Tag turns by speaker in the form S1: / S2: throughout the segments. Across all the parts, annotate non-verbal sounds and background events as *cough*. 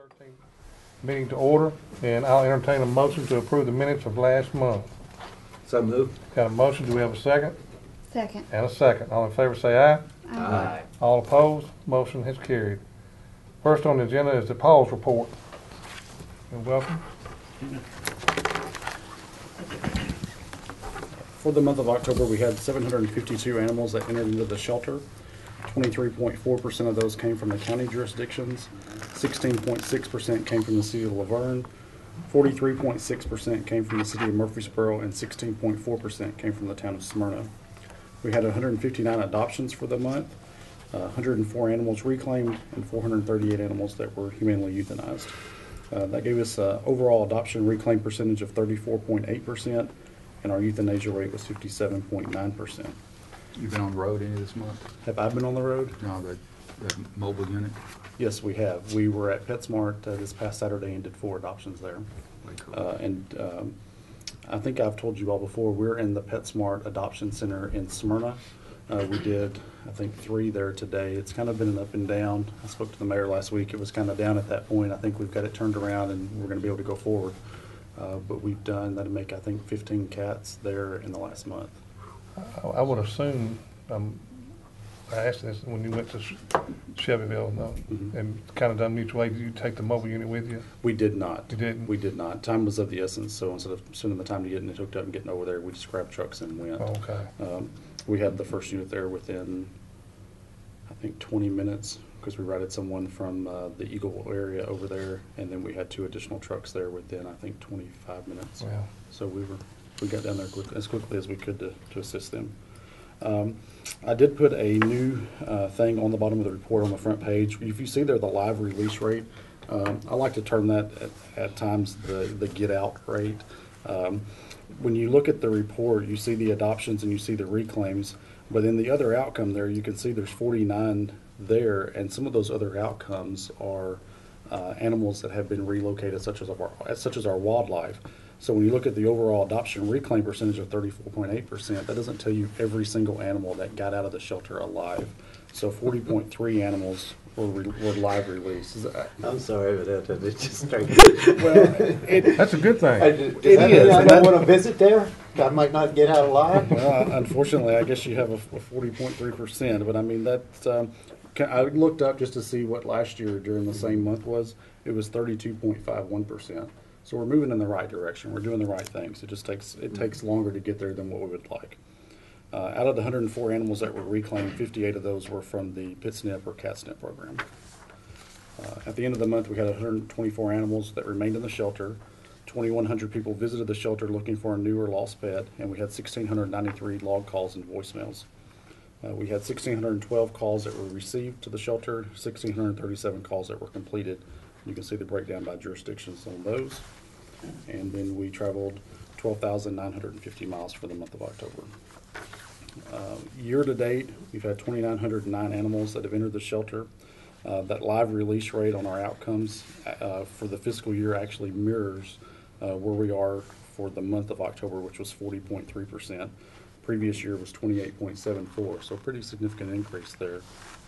S1: thirteenth meeting to order, and I'll entertain a motion to approve the minutes of last month.
S2: So moved.
S1: Got a motion, do we have a second?
S3: Second.
S1: And a second. All in favor say aye.
S2: Aye.
S1: All opposed, motion has carried. First on the agenda is the PAWS report. You're welcome.
S4: For the month of October, we had 752 animals that entered into the shelter. 23.4% of those came from the county jurisdictions, 16.6% came from the city of La Vergne, 43.6% came from the city of Murfreesboro, and 16.4% came from the town of Smyrna. We had 159 adoptions for the month, uh, 104 animals reclaimed, and 438 animals that were humanely euthanized. Uh, That gave us an overall adoption reclaim percentage of 34.8%, and our euthanasia rate was 57.9%.
S2: You've been on the road any this month?
S4: Have I been on the road?
S2: No, the, the mobile unit?
S4: Yes, we have. We were at PetSmart uh, this past Saturday and did four adoptions there.
S2: Way cool.
S4: Uh, And um, I think I've told you all before, we're in the PetSmart Adoption Center in Smyrna. Uh, We did, I think, three there today. It's kind of been an up and down. I spoke to the mayor last week. It was kind of down at that point. I think we've got it turned around and we're going to be able to go forward. Uh, But we've done, that'll make, I think, 15 cats there in the last month.
S1: I- I would assume, um, I asked this when you went to Shelbyville, no,
S4: Mhm.
S1: and kind of done mutual aid, did you take the mobile unit with you?
S4: We did not.
S1: You didn't?
S4: We did not. Time was of the essence, so instead of spending the time to getting it hooked up and getting over there, we just grabbed trucks and went.
S1: Oh, Okay.
S4: Um, We had the first unit there within, I think, 20 minutes, because we routed someone from uh, the Eagle area over there, and then we had two additional trucks there within, I think, 25 minutes.
S1: Wow.
S4: So we were, we got down there as quickly as we could to, to assist them. Um, I did put a new uh, thing on the bottom of the report on the front page. If you see there the live release rate, um, I like to term that at, at times the, the get out rate. Um, when you look at the report, you see the adoptions and you see the reclaims, but in the other outcome there, you can see there's 49 there, and some of those other outcomes are uh, animals that have been relocated, such as our, such as our wildlife. So when you look at the overall adoption reclaim percentage of 34.8%, that doesn't tell you every single animal that got out of the shelter alive. So 40.3 animals were, re- were live released. *laughs*
S5: I'm sorry, but that, that it just
S4: well, it, *laughs*
S1: That's a good thing.
S5: I,
S4: I
S5: don't want to visit there? I might not get out alive.
S4: Well, unfortunately, I guess you have a, a 40.3%. But I mean, that um, I looked up just to see what last year during the same month was. It was 32.51%. So we're moving in the right direction. We're doing the right things. It just takes, it takes longer to get there than what we would like. Uh, out of the hundred and four animals that were reclaimed, fifty-eight of those were from the pit PitSnip or cat CatSnip program. Uh, At the end of the month, we had 124 animals that remained in the shelter. 2,100 people visited the shelter looking for a new or lost pet, and we had 1,693 log calls and voicemails. Uh, We had 1,612 calls that were received to the shelter, 1,637 calls that were completed. You can see the breakdown by jurisdictions on those. And then we traveled 12,950 miles for the month of October. Uh, Year-to-date, we've had 2,909 animals that have entered the shelter. Uh, That live release rate on our outcomes uh, for the fiscal year actually mirrors uh, where we are for the month of October, which was 40.3%. Previous year was 28.74, so a pretty significant increase there,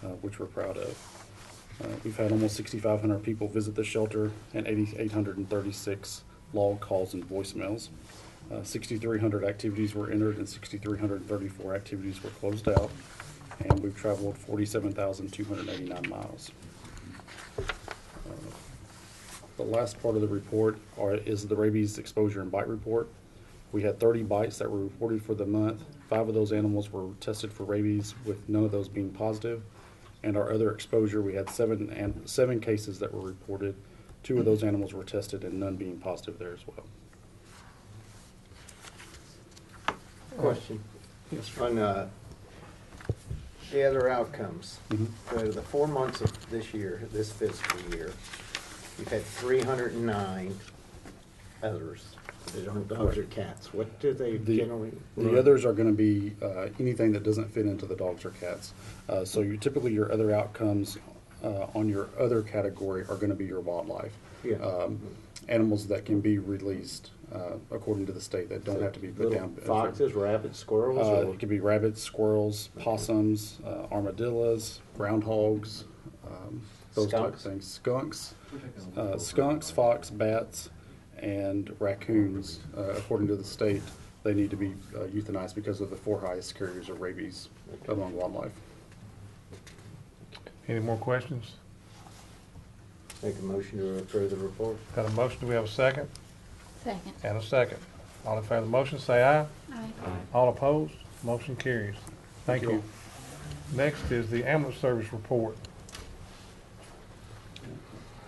S4: uh, which we're proud of. Uh, We've had almost 6,500 people visit the shelter and 8,836 log calls and voicemails. Uh, 6,300 activities were entered and 6,334 activities were closed out. And we've traveled 47,289 miles. Uh, The last part of the report are, is the rabies exposure and bite report. We had 30 bites that were reported for the month. Five of those animals were tested for rabies, with none of those being positive. And our other exposure, we had seven, and seven cases that were reported. Two of those animals were tested and none being positive there as well.
S5: Question. Yes, On, uh, the other outcomes,
S4: Mhm.
S5: for the four months of this year, this fiscal year, you've had three hundred and nine others that aren't dogs or cats. What do they
S4: The-
S5: generally?
S4: The
S5: run?
S4: others are gonna be, uh, anything that doesn't fit into the dogs or cats. Uh, so you, typically your other outcomes, uh, on your other category are gonna be your wildlife.
S5: Yeah.
S4: Um, animals that can be released, uh, according to the state, that don't have to be put down.
S5: Foxes, rabbits, squirrels?
S4: Uh, it could be rabbits, squirrels, possums, uh, armadillos, groundhogs, um, those type of
S5: Skunks?
S4: things. Skunks, uh, skunks, fox, bats, and raccoons, uh, according to the state, they need to be uh, euthanized because of the four highest carriers of rabies among wildlife.
S1: Any more questions?
S5: Make a motion to approve the report.
S1: Got a motion, do we have a second?
S3: Second.
S1: And a second. All in favor of the motion, say aye.
S3: Aye.
S1: All opposed, motion carries. Thank
S4: Thank
S1: you. Next is the ambulance service report.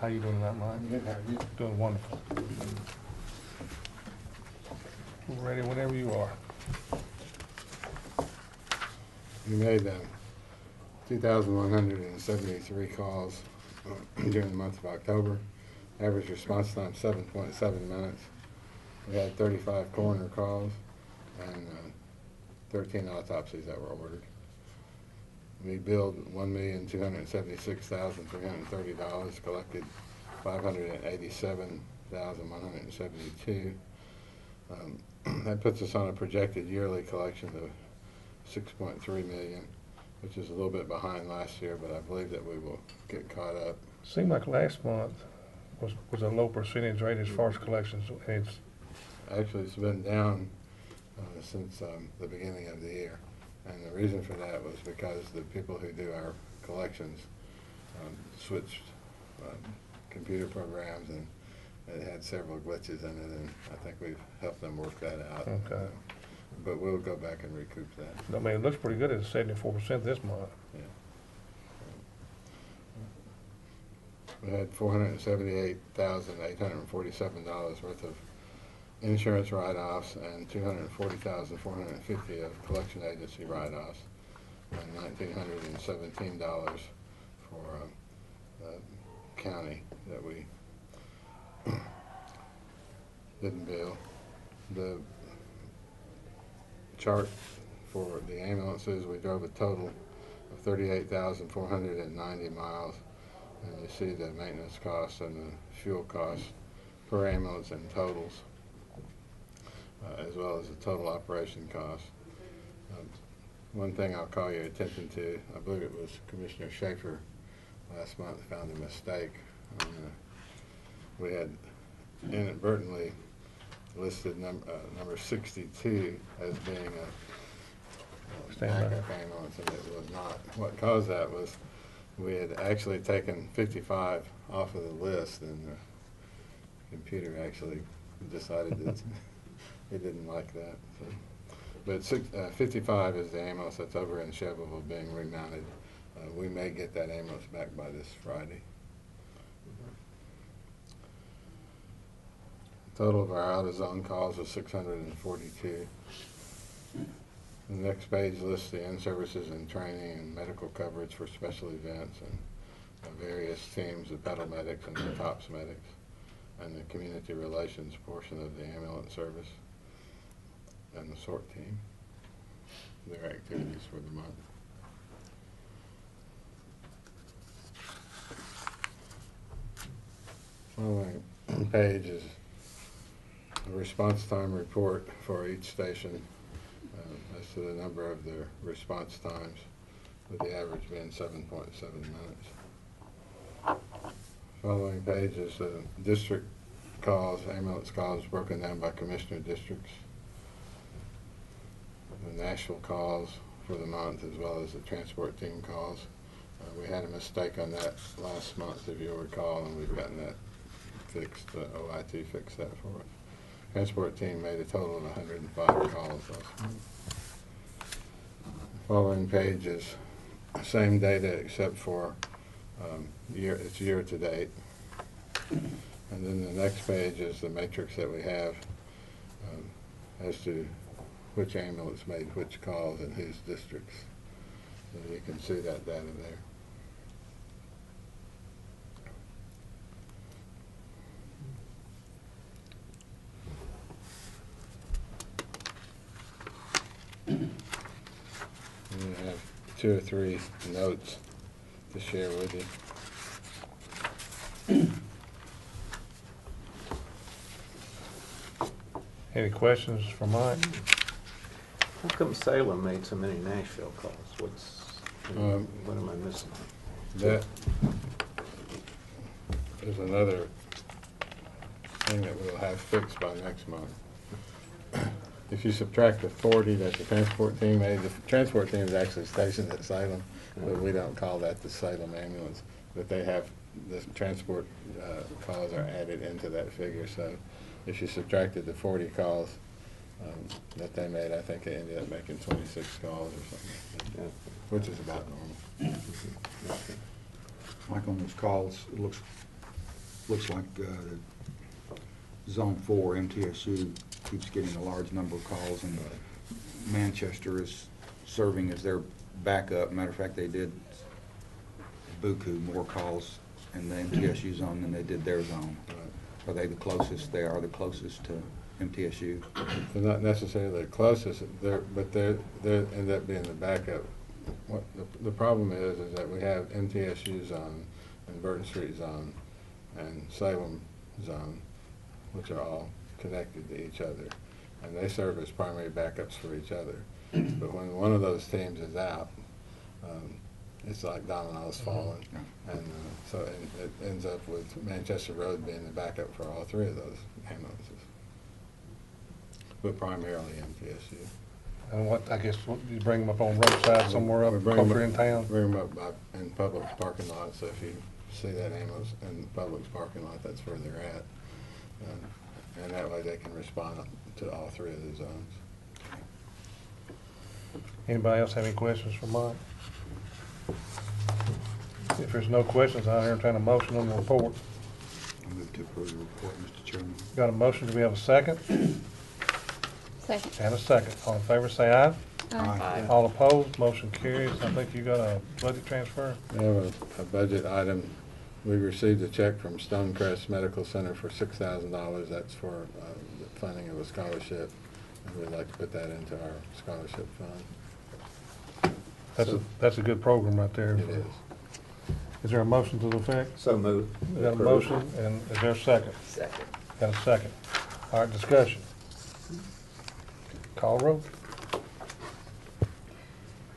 S1: How you doing tonight, Mike? Doing wonderful. Ready whenever you are.
S6: You made um, 2,173 calls uh, *clears throat* during the month of October. Average response time 7.7 minutes. We had 35 coroner calls and uh, 13 autopsies that were ordered. We billed $1,276,330, collected 587,172. Um, *clears throat* That puts us on a projected yearly collection of 6.3 million, which is a little bit behind last year, but I believe that we will get caught up.
S1: Seemed like last month was, was a low percentage rate as far as collections. It's,
S6: Actually, it's been down uh, since um, the beginning of the year. And the reason for that was because the people who do our collections um, switched um, computer programs and it had several glitches in it, and I think we've helped them work that out.
S1: Okay.
S6: But we'll go back and recoup that.
S1: I mean, it looks pretty good at seventy-four percent this month.
S6: We had four hundred and seventy-eight thousand, eight hundred and forty-seven dollars worth of insurance write-offs and two hundred and forty thousand, four hundred and fifty of collection agency write-offs, and nineteen hundred and seventeen dollars for, um, the county that we *coughs* didn't bill. The chart for the ambulances, we drove a total of thirty-eight thousand four hundred and ninety miles. And you see the maintenance costs and the fuel costs per ambulance in totals, uh, as well as the total operation costs. Um, One thing I'll call your attention to, I believe it was Commissioner Schaefer last month found a mistake. the- We had inadvertently listed number, uh, number sixty-two as being a a
S1: Standby.
S6: backup ambulance, and it was not. What caused that was we had actually taken fifty-five off of the list, and the computer actually decided that *laughs* it didn't like that. so. But six, uh, fifty-five is the ambulance that's over in Chevrolet being remounted. Uh, we may get that ambulance back by this Friday. Total of our out-of-zone calls was six hundred and forty-two. The next page lists the in-services and training and medical coverage for special events and various teams, the pedal medics and the tops medics, and the community relations portion of the ambulance service, and the sort team, their activities for the month. Following *clears throat* page is response time report for each station uh, as to the number of their response times, with the average being seven point seven minutes. Following page is the district calls, ambulance calls broken down by commissioner districts. The Nashville calls for the month as well as the transport team calls. Uh, We had a mistake on that last month, if you'll recall, and we've gotten that fixed, uh, OIT fixed that for us. Transport team made a total of hundred and five calls last. Following page is same data except for, um, year, it's year-to-date. And then the next page is the matrix that we have, um, as to which ambulance made which calls in whose districts. So you can see that data there. And I have two or three notes to share with you. *clears throat*
S1: Any questions for Mike?
S5: How come Salem made so many Nashville calls? What's,
S6: Um,
S5: what am I missing?
S6: That, there's another thing that we'll have fixed by next month. If you subtract the forty that the transport team made, the transport team is actually stationed at Salem, but we don't call that the Salem ambulance. But they have, the transport, uh, calls are added into that figure, so if you subtracted the forty calls, um, that they made, I think they ended up making twenty-six calls or something,
S5: Yeah.
S6: which is about normal.
S2: Like on those calls, it looks, looks like uh, Zone Four, MTSU, keeps getting a large number of calls, and Manchester is serving as their backup. Matter of fact, they did buku more calls in the MTSU zone than they did their zone. Are they the closest? They are the closest to MTSU.
S6: They're not necessarily the closest, they're, but they're, they end up being the backup. What, the, the problem is, is that we have MTSU zone and Burton Street zone and Salem zone, which are all connected to each other. And they serve as primary backups for each other. But when one of those teams is out, um, it's like dominoes falling. And, uh, so it, it ends up with Manchester Road being the backup for all three of those ambulances but primarily MTSU.
S1: And what, I guess, what, you bring them up on roadside somewhere up,
S6: We bring 'em
S1: closer
S6: up-
S1: in town?
S6: Bring them up by, in Publix parking lot, so if you see that ambulance in Publix parking lot, that's where they're at. Um, And that way they can respond to all three of the zones.
S1: Anybody else have any questions for Mike? If there's no questions, I entertain a motion on the report.
S2: I move to approve the report, Mr. Chairman.
S1: Got a motion, do we have a second?
S3: Second.
S1: And a second. All in favor, say aye.
S2: Aye.
S1: All opposed, motion carries. I think you got a budget transfer.
S6: We have a, a budget item. We received a check from Stonecrest Medical Center for six thousand dollars. That's for, uh, the funding of a scholarship. And we'd like to put that into our scholarship fund.
S1: That's a, that's a good program right there.
S6: It is.
S1: Is there a motion to the effect?
S5: So moved.
S1: We got a motion, and is there a second?
S5: Second.
S1: Got a second. All right, discussion. Call roll.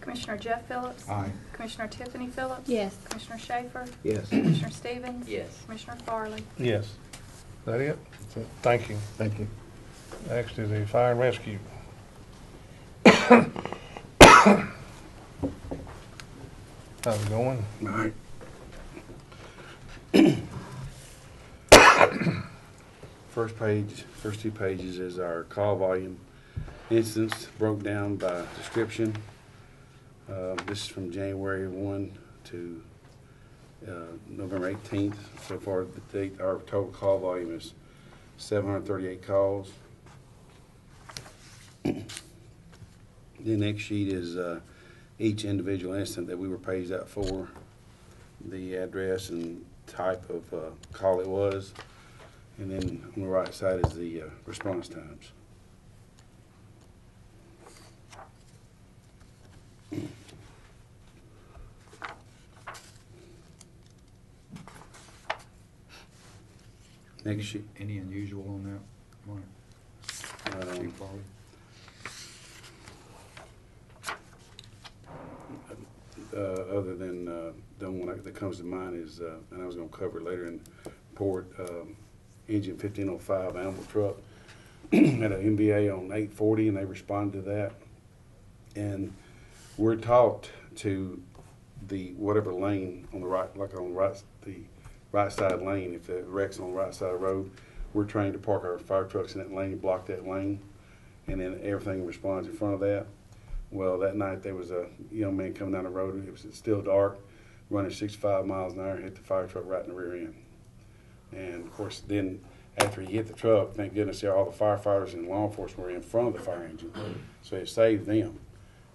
S7: Commissioner Jeff Phillips.
S2: Aye.
S7: Commissioner Tiffany Phillips.
S3: Yes.
S7: Commissioner Schaefer.
S5: Yes.
S7: Commissioner Stevens.
S5: Yes.
S7: Commissioner Farley.
S1: Yes. Is that it?
S6: That's it.
S1: Thank you.
S6: Thank you.
S1: Next is the fire and rescue. How's it going?
S4: All right. First page, first two pages is our call volume instance broke down by description. Uh, This is from January 1 to uh, November 18th. So far, the date, our total call volume is 738 calls. *clears throat* The next sheet is uh, each individual incident that we were paged out for, the address and type of uh, call it was. And then on the right side is the uh, response times. Next sheet.
S2: Any unusual on that, Mike?
S4: um, uh, other than, uh, the one that comes to mind is, uh, and I was gonna cover it later in port, um, engine fifteen oh five animal truck at an MVA on eight forty, and they responded to that. And we're taught to the, whatever lane on the right, like on the right, the right side lane, if the wreck's on the right side of the road, we're trained to park our fire trucks in that lane, block that lane, and then everything responds in front of that. Well, that night there was a young man coming down the road. It was still dark, running 65 miles an hour, hit the fire truck right in the rear end. And of course, then after he hit the truck, thank goodness all the firefighters and law enforcement were in front of the fire engine, so it saved them.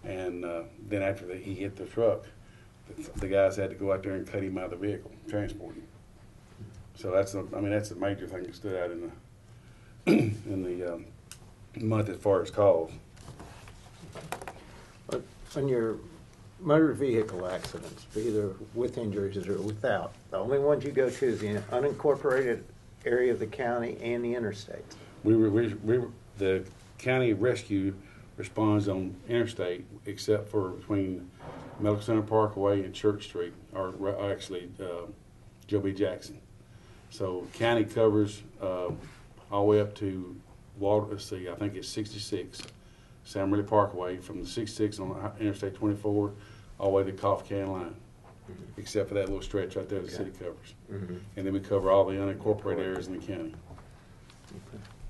S4: And uh, then after the, he hit the truck, the, the guys had to go out there and cut him out of the vehicle, transport him. So that's a, I mean that's the major thing that stood out in the *clears throat* in the um, month as far as calls.
S5: On your motor vehicle accidents, either with injuries or without, the only ones you go to is the unincorporated area of the county and the interstate.
S4: We were, we, we, were- the county rescue responds on interstate except for between Medical Center Parkway and Church Street, or actually, uh, Joe B. Jackson. So county covers, uh, all the way up to Wal, let's see, I think it's sixty-six, Sam Ridley Parkway, from the sixty-six on Interstate twenty-four, all the way to Coffee Can line. Except for that little stretch right there the city covers.
S5: Mhm.
S4: And then we cover all the unincorporated areas in the county.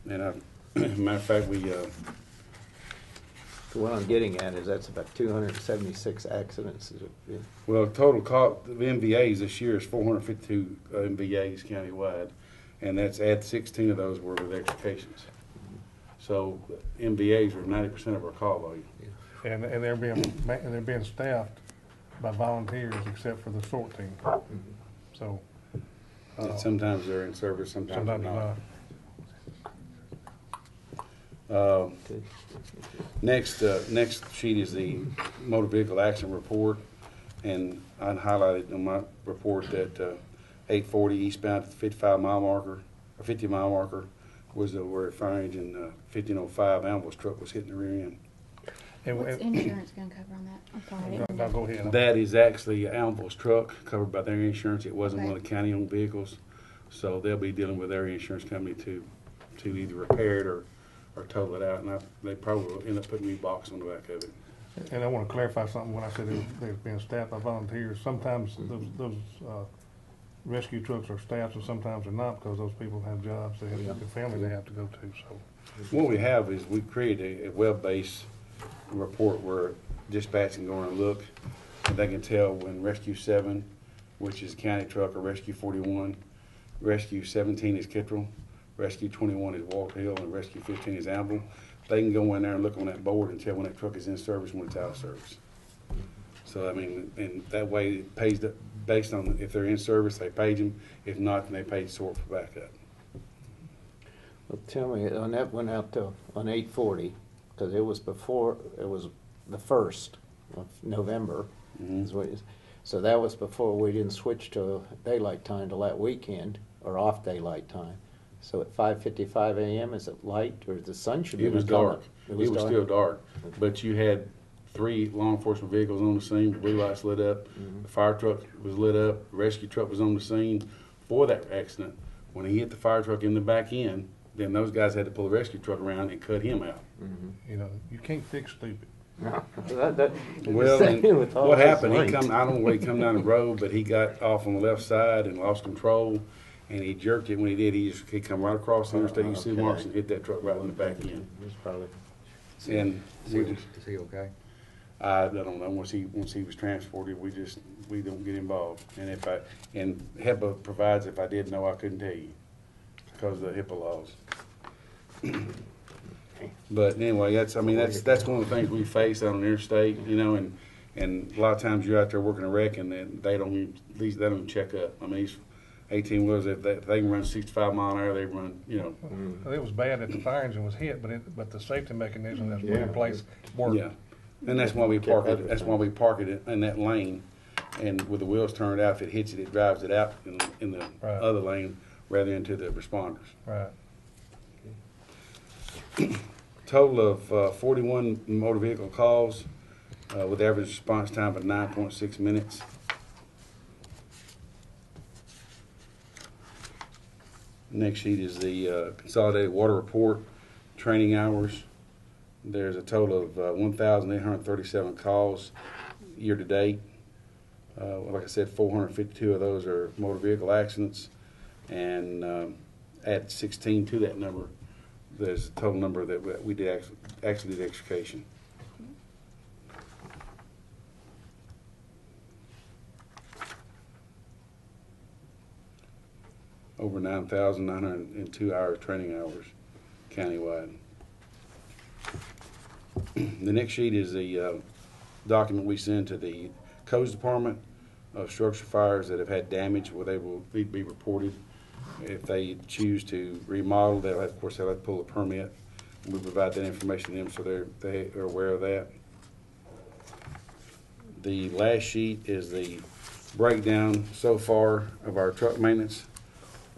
S4: And I, *clears throat* matter of fact, we, uh,
S5: So What I'm getting at is that's about two hundred and seventy-six accidents. Is it-
S4: Well, total cost, the MVAs this year is four hundred fifty-two uh, MVAs countywide, and that's add sixteen of those were with extrications. So MVAs are ninety percent of our call volume.
S1: And, and they're being, ma- and they're being staffed by volunteers except for the sort team. So,
S4: And
S1: uh,
S4: sometimes they're in service, sometimes they're
S1: sometimes
S4: not.
S1: not.
S4: Uh, Next, uh, next sheet is the motor vehicle accident report, and I highlighted in my report that, uh, eight forty eastbound at the fifty-five mile marker, or fifty mile marker, was the, where a fire engine, uh, fifteen oh five ambulance truck was hitting the rear end.
S1: And-
S3: What's
S1: and-
S3: insurance gonna cover on that? I'm sorry. I
S1: No,
S3: didn't
S1: no,
S3: know.
S1: go ahead.
S4: That is actually an ambulance truck, covered by their insurance, it wasn't one of the county-owned vehicles, so they'll be dealing with their insurance company to, to either repair it or, or total it out, and I, they probably will end up putting a new box on the back of it.
S1: And I want to clarify something when I said they- they're being staffed by volunteers. Sometimes those, those, uh, rescue trucks are staffed and sometimes they're not because those people have jobs, they have, the family they have to go to, so.
S4: What we have is we created a, a web-based report where dispatch can go and look, and they can tell when Rescue Seven, which is county truck, or Rescue Forty-one, Rescue Seventeen is Kittrell, Rescue Twenty-one is Walter Hill, and Rescue Fifteen is Amble. They can go in there and look on that board and tell when that truck is in service, and when it's out of service. So, I mean, and that way it pays, the- based on if they're in service, they page them, if not, then they pay sort for backup.
S5: Well, tell me, on that went out to, on eight forty, because it was before, it was the first of November.
S4: Mhm.
S5: is what it is. So that was before we didn't switch to daylight time till that weekend, or off daylight time. So at five fifty-five AM, is it light, or the sun should be?
S4: It was
S5: coming?
S4: dark. It was still dark, but you had three law enforcement vehicles on the scene, the blue lights lit up, mm-hmm. the fire truck was lit up, the rescue truck was on the scene for that accident. When he hit the fire truck in the back end, then those guys had to pull the rescue truck around and cut him out. Mm-hmm.
S1: You know, you can't fix stupid. *laughs*
S5: That- that-
S4: Well,
S5: same
S4: and
S5: with all
S4: what
S5: this
S4: happened, he come, I don't know where he come down the *laughs* road, but he got off on the left side and lost control, and he jerked it, when he did, he just, he come right across the interstate, you see the marks, and hit that truck right in the back end.
S5: It's probably,
S4: And
S2: Is
S4: we
S2: he,
S4: just,
S2: is he okay?
S4: I, I don't know, once he, once he was transported, we just, we don't get involved. And if I, and HIPAA provides, if I did know, I couldn't tell you, because of the HIPAA laws. *coughs* But anyway, that's, I mean, that's, that's one of the things we face out on the interstate, you know, and, and a lot of times you're out there working a wreck and then they don't, even- these, they don't check up. I mean, these eighteen wheelers, if they, if they can run sixty-five mile an hour, they run, you know,
S1: It was bad that the fire engine was hit, but it, but the safety mechanism that's put in
S5: Yeah.
S1: place worked.
S4: Yeah, and that's why we park it, that's why we park it in- in that lane, and with the wheels turned out, if it hits it, it drives it out in, in the
S1: Right.
S4: other lane rather than to the responders.
S1: Right. *clears throat*
S4: Total of uh, forty-one motor vehicle calls, uh, with average response time of nine point six minutes. Next sheet is the uh, consolidated water report, training hours. There's a total of uh, one thousand eight hundred thirty-seven calls year-to-date. Uh, Like I said, four hundred fifty-two of those are motor vehicle accidents, and um, add sixteen to that number, there's a total number that we- did, act- actually did extrication. Over nine thousand nine hundred and two hours training hours countywide. The next sheet is the uh, document we send to the codes department of structure fires that have had damage, where they will need to be reported. If they choose to remodel, they'll, have- of course, they'll have to pull a permit. We provide that information to them so they're, they are aware of that. The last sheet is the breakdown so far of our truck maintenance.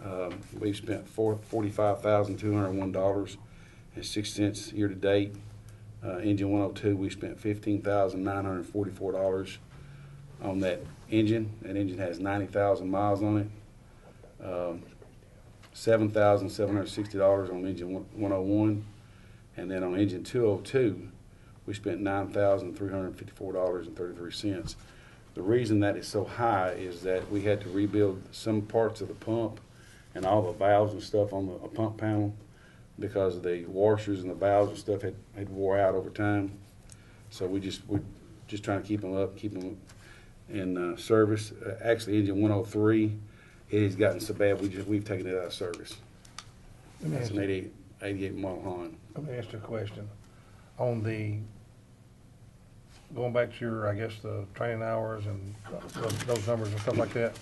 S4: Um, We've spent four, forty-five thousand, two hundred and one dollars and six cents year-to-date. Uh, engine one oh two, we spent fifteen thousand, nine hundred and forty-four dollars on that engine. That engine has ninety thousand miles on it. Um, seven thousand seven hundred sixty dollars on engine one oh one. And then on engine two oh two, we spent nine thousand three hundred fifty-four dollars and thirty-three cents. The reason that is so high is that we had to rebuild some parts of the pump and all the valves and stuff on the uh, pump panel because the washers and the valves and stuff had, had wore out over time. So we just, we're just trying to keep them up, keep them in, uh, service. Uh, Actually, engine one oh three, it has gotten so bad, we just, we've taken it out of service.
S1: Let me
S4: That's
S1: ask
S4: an
S1: you,
S4: 88 88 model Honda.
S1: let me ask you a question. On the, going back to your, I guess, the training hours and those- those numbers and stuff like that,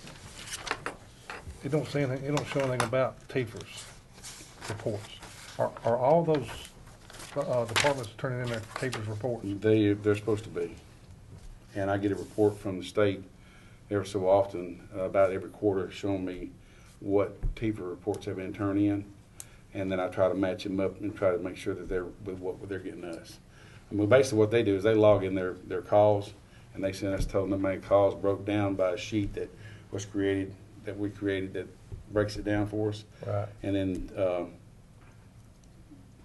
S1: it don't say anything, it don't show anything about TFIRS reports. Are, are all those, uh, departments turning in their TFIRS reports?
S4: They, they're supposed to be. And I get a report from the state every so often, uh, about every quarter, showing me what TFIRS reports have been turned in. And then I try to match them up and try to make sure that they're with what they're getting us. I mean, basically what they do is they log in their, their calls and they send us telling them how many calls broke down by a sheet that was created, that we created that breaks it down for us.
S1: Right.
S4: And then, um,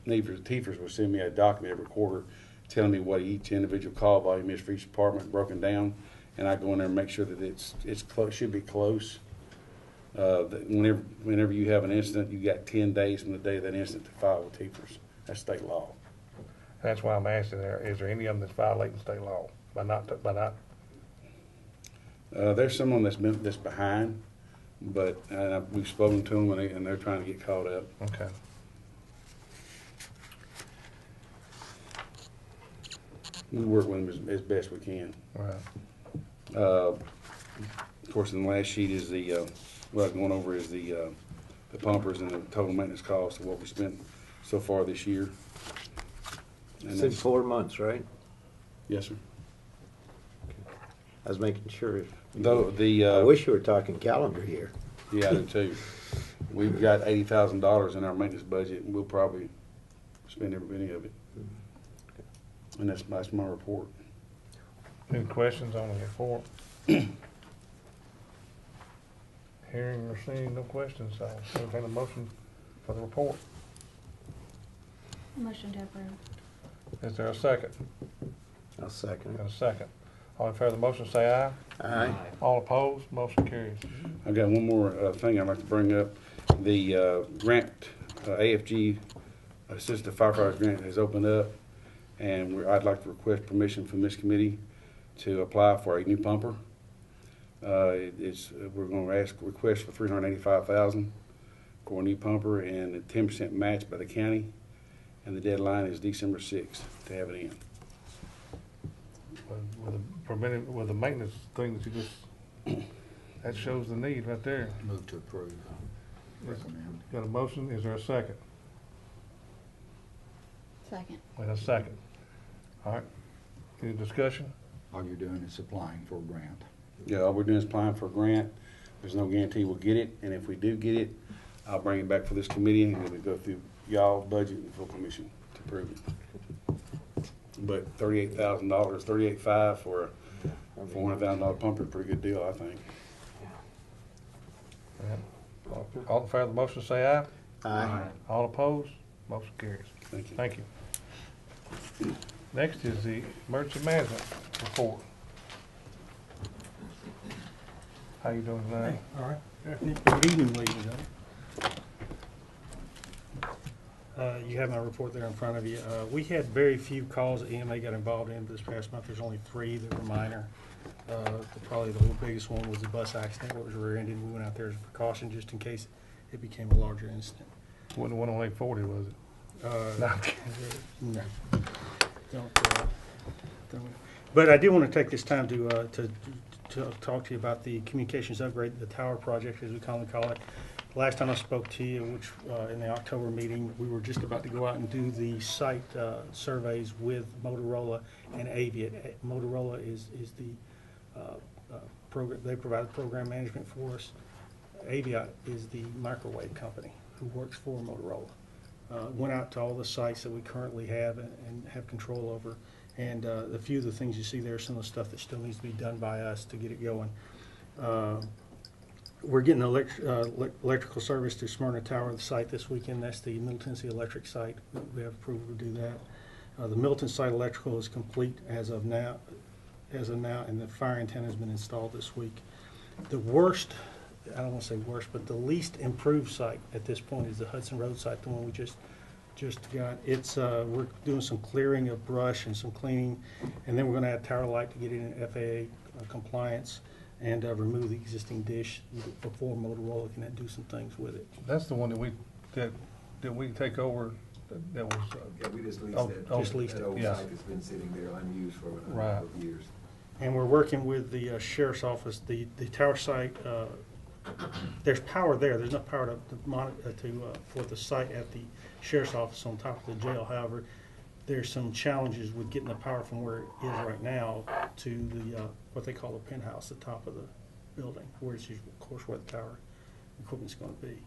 S4: Nevers, TFIRS will send me a document every quarter telling me what each individual call volume is for each department broken down. And I go in there and make sure that it's, it's close, should be close. Uh, that whenever, whenever you have an incident, you got ten days from the day of that incident to file with TFIRS. That's state law.
S1: That's why I'm asking there, is there any of them that's violating state law by not, by not,
S4: Uh, there's someone that's been, that's behind, but, uh, we've spoken to them and they, and they're trying to get caught up.
S1: okay.
S4: We work with them as, as best we can.
S1: Right.
S4: Uh, Of course, in the last sheet is the, uh, what I'm going over is the, uh, the pumpers and the total maintenance cost of what we spent so far this year. And
S5: It's in
S4: that's,
S5: four months, right?
S4: yes, sir.
S5: I was making sure.
S4: Though, the,
S5: I
S4: uh,
S5: wish you were talking calendar year.
S4: yeah, I do too. We've got eighty thousand dollars in our maintenance budget and we'll probably spend every penny of it. And that's, that's my report.
S1: Any questions on the report? Hearing or seeing no questions, I'll entertain a motion for the report.
S3: Motion to approve.
S1: Is there a second?
S5: I'll second
S1: And a second. All in favor of the motion, say aye.
S5: Aye.
S1: All opposed, motion carries.
S4: I've got one more uh, thing I'd like to bring up. The uh, grant, uh, AFG Assistant Firefighter Grant has opened up, and we're- I'd like to request permission from this committee to apply for a new pumper. Uh, it- It's, we're going to ask, request for three hundred eighty-five thousand for a new pumper and a ten percent match by the county, and the deadline is December sixth to have it in.
S1: With- With the preventive, with the maintenance thing that you just, that shows the need right there.
S2: Move to approve. Recommend.
S1: Got a motion, is there a second?
S3: Second.
S1: And a second. All right, any discussion?
S2: All you're doing is applying for a grant.
S4: Yeah, all we're doing is applying for a grant. There's no guarantee we'll get it, and if we do get it, I'll bring it back for this committee, and then we go through y'all budget and full commission to approve it. But thirty-eight thousand dollars, thirty-eight five for a four hundred thousand dollar pumper, pretty good deal, I think.
S1: All- All in favor of the motion, say aye.
S5: Aye.
S1: All opposed, motion carries.
S4: Thank you.
S1: Thank you. Next is the emergency management report. How you doing tonight?
S8: All right. Good evening, ladies and gentlemen. Uh, You have my report there in front of you. Uh, We had very few calls that EMA got involved in this past month. There's only three that were minor. Uh, the- Probably the biggest one was the bus accident, what was rear-ended. We went out there as a precaution just in case it became a larger incident.
S1: Wasn't one on eight forty, was it?
S8: Uh,
S1: No, I'm kidding.
S8: No. Don't, uh, don't. But I do want to take this time to, uh, to, to talk to you about the communications upgrade, the tower project, as we commonly call it. Last time I spoke to you, which, uh, in the October meeting, we were just about to go out and do the site, uh, surveys with Motorola and Aviat. Motorola is, is the, uh, uh, program, they provide program management for us. Aviat is the microwave company who works for Motorola uh, went out to all the sites that we currently have and, and have control over. And, uh, a few of the things you see there, some of the stuff that still needs to be done by us to get it going. We're getting elect, uh, elec- electrical service to Smyrna Tower, the site this weekend. That's the Middle Tennessee Electric site. We have approval to do that. Uh, the Milton site electrical is complete as of now, as of now, and the fire antenna has been installed this week. The worst, I don't want to say worst, but the least improved site at this point is the Hudson Road site, the one we just, just got. It's, uh, we're doing some clearing of brush and some cleaning, and then we're gonna add tower light to get it in FAA compliance and, uh, remove the existing dish before Motorola can do some things with it.
S1: That's the one that we, that, that we take over, that was, uh,
S9: Yeah, we just leased
S1: Oh,
S9: it.
S1: oh,
S8: Just leased
S9: That
S8: it,
S9: old
S1: yeah.
S9: site that's been sitting there unused for a
S1: Right.
S9: number of years.
S8: And we're working with the uh, sheriff's office, the, the tower site, uh, there's power there, there's enough power to, to mon, uh, to, uh, for the site at the sheriff's office on top of the jail. However, there's some challenges with getting the power from where it is right now to the, uh, what they call the penthouse, the top of the building, where it's, usually, of course, where the tower equipment's gonna be.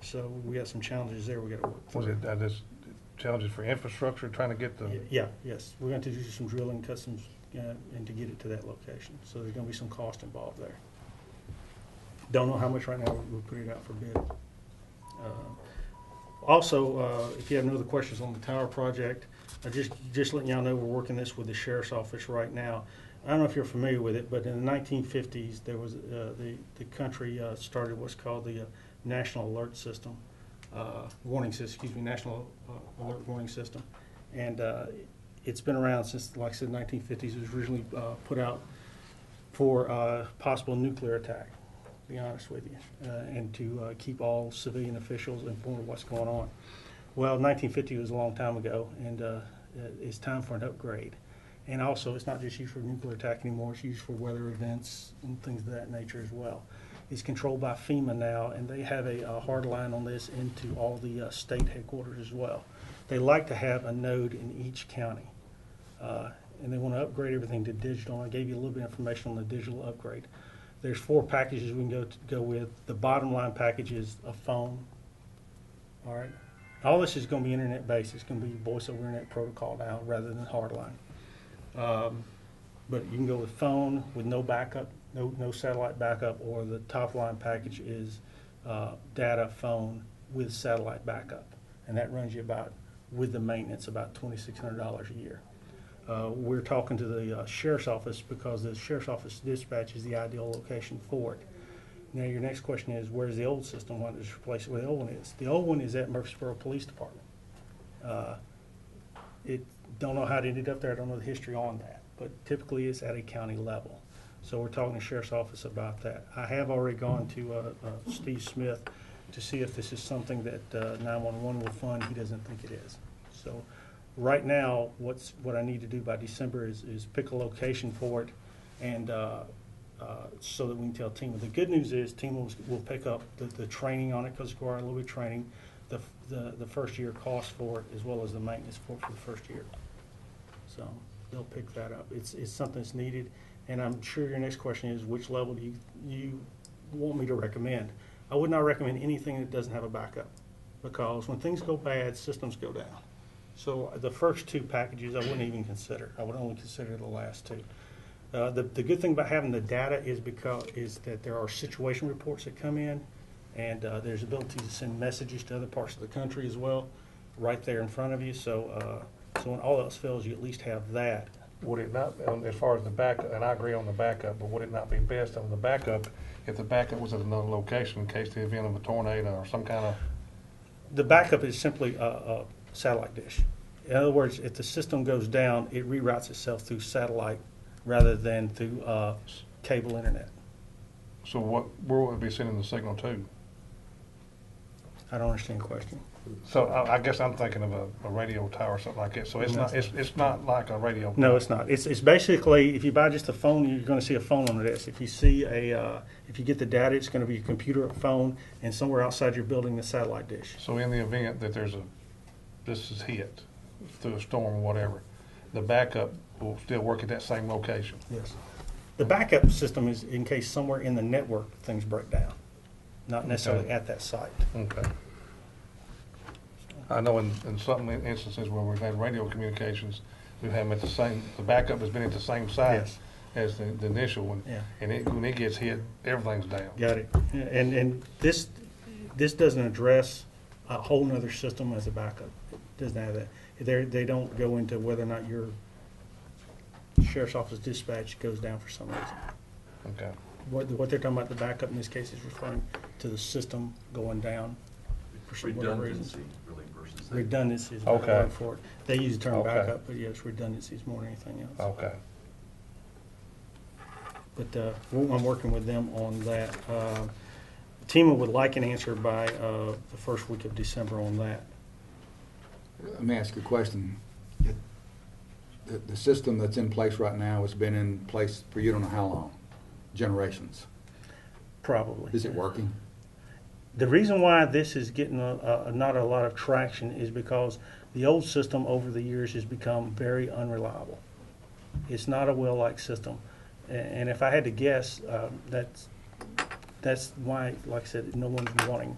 S8: So we got some challenges there we gotta work through.
S1: was it, uh, this challenges for infrastructure, trying to get the,
S8: Yeah, yes, we're going to do some drilling, cut some, uh, and to get it to that location, so there's gonna be some cost involved there. Don't know how much right now, we'll put it out for bid. Uh, Also, uh, if you have no other questions on the tower project, I just, just letting y'all know, we're working this with the sheriff's office right now. I don't know if you're familiar with it, but in the nineteen fifties, there was, uh, the, the country, uh, started what's called the uh, National Alert System, uh, warning system, excuse me, National uh, Alert Warning System. And, uh, it's been around since, like I said, nineteen fifties, it was originally, put out for, possible nuclear attack, to be honest with you, and to, keep all civilian officials informed of what's going on. Well, nineteen fifty was a long time ago, and, it's time for an upgrade. And also, it's not just used for nuclear attack anymore, it's used for weather events and things of that nature as well. It's controlled by FEMA now, and they have a, a hard line on this into all the, uh, state headquarters as well. They like to have a node in each county. Uh, and they want to upgrade everything to digital. I gave you a little bit of information on the digital upgrade. There's four packages we can go to, go with. The bottom line package is a phone. All right. All this is going to be internet based. It's going to be voice over internet protocol now rather than hardline. Um, but you can go with phone with no backup, no no satellite backup, or the top line package is uh, data phone with satellite backup, and that runs you about with the maintenance about twenty six hundred dollars a year. Uh, We're talking to the uh, sheriff's office because the sheriff's office dispatch is the ideal location for it. Now, your next question is, where's the old system? Why does it replace it where the old one is? The old one is at Murfreesboro Police Department. Uh, It, don't know how it ended up there, I don't know the history on that, but typically it's at a county level. So we're talking to sheriff's office about that. I have already gone to uh, uh, Steve Smith to see if this is something that uh, 911 will fund. He doesn't think it is. So right now, what's, what I need to do by December is, is pick a location for it and, uh, uh, so that we can tell TEMA. The good news is TEMA will, will pick up the, the training on it because required a little bit of training, the, the, the first year cost for it as well as the maintenance for, for the first year. So they'll pick that up. It's, it's something that's needed. And I'm sure your next question is, which level do you, you want me to recommend? I would not recommend anything that doesn't have a backup because when things go bad, systems go down. So the first two packages, I wouldn't even consider. I would only consider the last two. Uh, the, the good thing about having the data is because, is that there are situation reports that come in, and, uh, there's ability to send messages to other parts of the country as well, right there in front of you, so, uh, so when all else fails, you at least have that.
S1: would it not, um, as far as the backup, and I agree on the backup, but would it not be best on the backup if the backup was at another location in case the event of a tornado or some kind of,
S8: The backup is simply a, a satellite dish. In other words, if the system goes down, it reroutes itself through satellite rather than through, uh, cable internet.
S1: so what, where would it be sending the signal to?
S8: I don't understand the question.
S1: So I, I guess I'm thinking of a, a radio tower or something like that, so it's not, it's, it's not like a radio.
S8: No, it's not. It's, it's basically, if you buy just a phone, you're gonna see a phone on this. If you see a, uh, if you get the data, it's gonna be a computer, a phone, and somewhere outside your building, the satellite dish.
S1: So in the event that there's a, this is hit through a storm or whatever, the backup will still work at that same location.
S8: Yes. The backup system is in case somewhere in the network things break down, not necessarily
S1: Okay.
S8: at that site.
S1: Okay. I know in, in some instances where we've had radio communications, we've had them at the same, the backup has been at the same site.
S8: Yes.
S1: as the, the initial one.
S8: Yeah.
S1: And it, when it gets hit, everything's down.
S8: Got it. And, and this, this doesn't address a whole nother system as a backup. It Doesn't have that. They're, they don't go into whether or not your sheriff's office dispatch goes down for some reason.
S1: Okay.
S8: What, what they're talking about, the backup in this case is referring to the system going down for some whatever reason.
S9: Redundancy, really, versus.
S8: Redundancy is a better
S1: Okay.
S8: word for it. They use the term
S1: Okay.
S8: backup, but yes, redundancy is more than anything else.
S1: Okay.
S8: But uh, we're- I'm working with them on that. Uh, TEMA would like an answer by uh, the first week of December on that.
S2: Let me ask you a question. The, the system that's in place right now has been in place for you don't know how long, generations.
S8: Probably.
S2: Is it working?
S8: The reason why this is getting a, a, not a lot of traction is because the old system over the years has become very unreliable. It's not a well-like system, A- and if I had to guess, uh, that's that's why, like I said, no one's wanting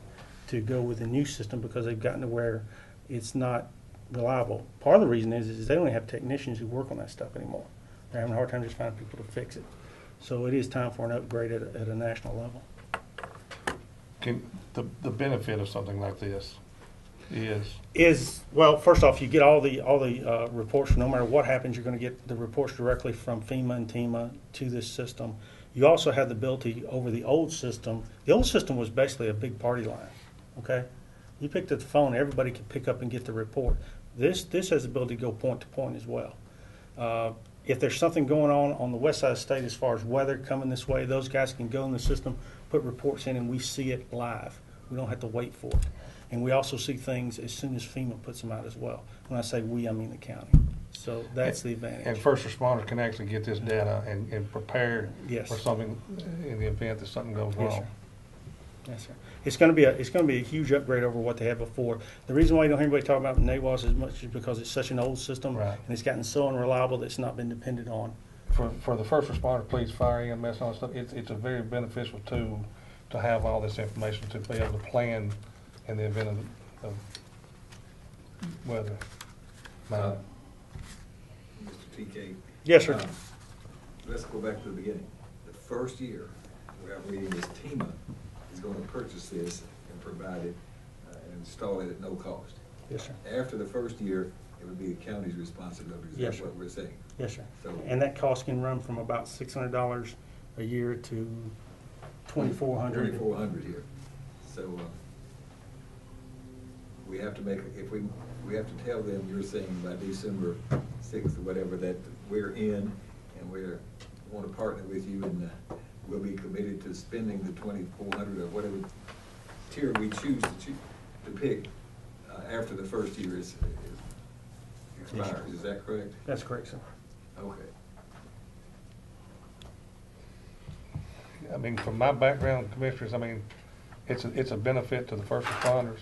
S8: to go with the new system because they've gotten to where it's not reliable. Part of the reason is, is they don't have technicians who work on that stuff anymore. They're having a hard time just finding people to fix it. So it is time for an upgrade at, a- at a national level.
S1: Can, the, the benefit of something like this is,
S8: is, well, first off, you get all the, all the uh, reports, no matter what happens, you're going to get the reports directly from FEMA and TEMA to this system. You also have the ability over the old system, the old system was basically a big party line, okay? You picked up the phone, everybody could pick up and get the report. This, this has the ability to go point to point as well. Uh, If there's something going on on the west side of the state as far as weather coming this way, those guys can go in the system, put reports in, and we see it live. We don't have to wait for it. And we also see things as soon as FEMA puts them out as well. When I say we, I mean the county. So that's the advantage.
S1: and first responders can actually get this data and, and prepare
S8: Yes.
S1: for something in the event that something goes wrong.
S8: Yes, sir. Yes, sir. It's gonna be a, it's gonna be a huge upgrade over what they had before. The reason why you don't hear anybody talk about NAWAS as much is because it's such an old system.
S1: Right.
S8: And it's gotten so unreliable that it's not been depended on.
S1: For, for the first responder, police, fire, EMS, all that stuff, it's, it's a very beneficial tool to have all this information to be able to plan in the event of, of weather.
S9: Uh,
S1: Man,
S9: Mr. TK.
S8: Yes, sir.
S9: um, Let's go back to the beginning. The first year, where I'm reading is TEMA is gonna purchase this and provide it, uh, and install it at no cost.
S8: Yes, sir.
S9: After the first year, it would be the county's responsibility. Is
S8: Yes,
S9: that
S8: sir.
S9: what we're saying?
S8: Yes, sir.
S9: So-
S8: And that cost can run from about six hundred dollars a year to twenty-four hundred.
S9: Twenty-four hundred here. So, uh, we have to make, if we, we have to tell them, you're saying by December sixth or whatever, that we're in and we're, want to partner with you and uh, we'll be committed to spending the twenty-four hundred or whatever tier we choose to choo, to pick, uh, after the first year is, is expires. Is that correct?
S8: That's correct, sir.
S9: Okay.
S1: I mean, from my background, commissioners, I mean, it's a, it's a benefit to the first responders.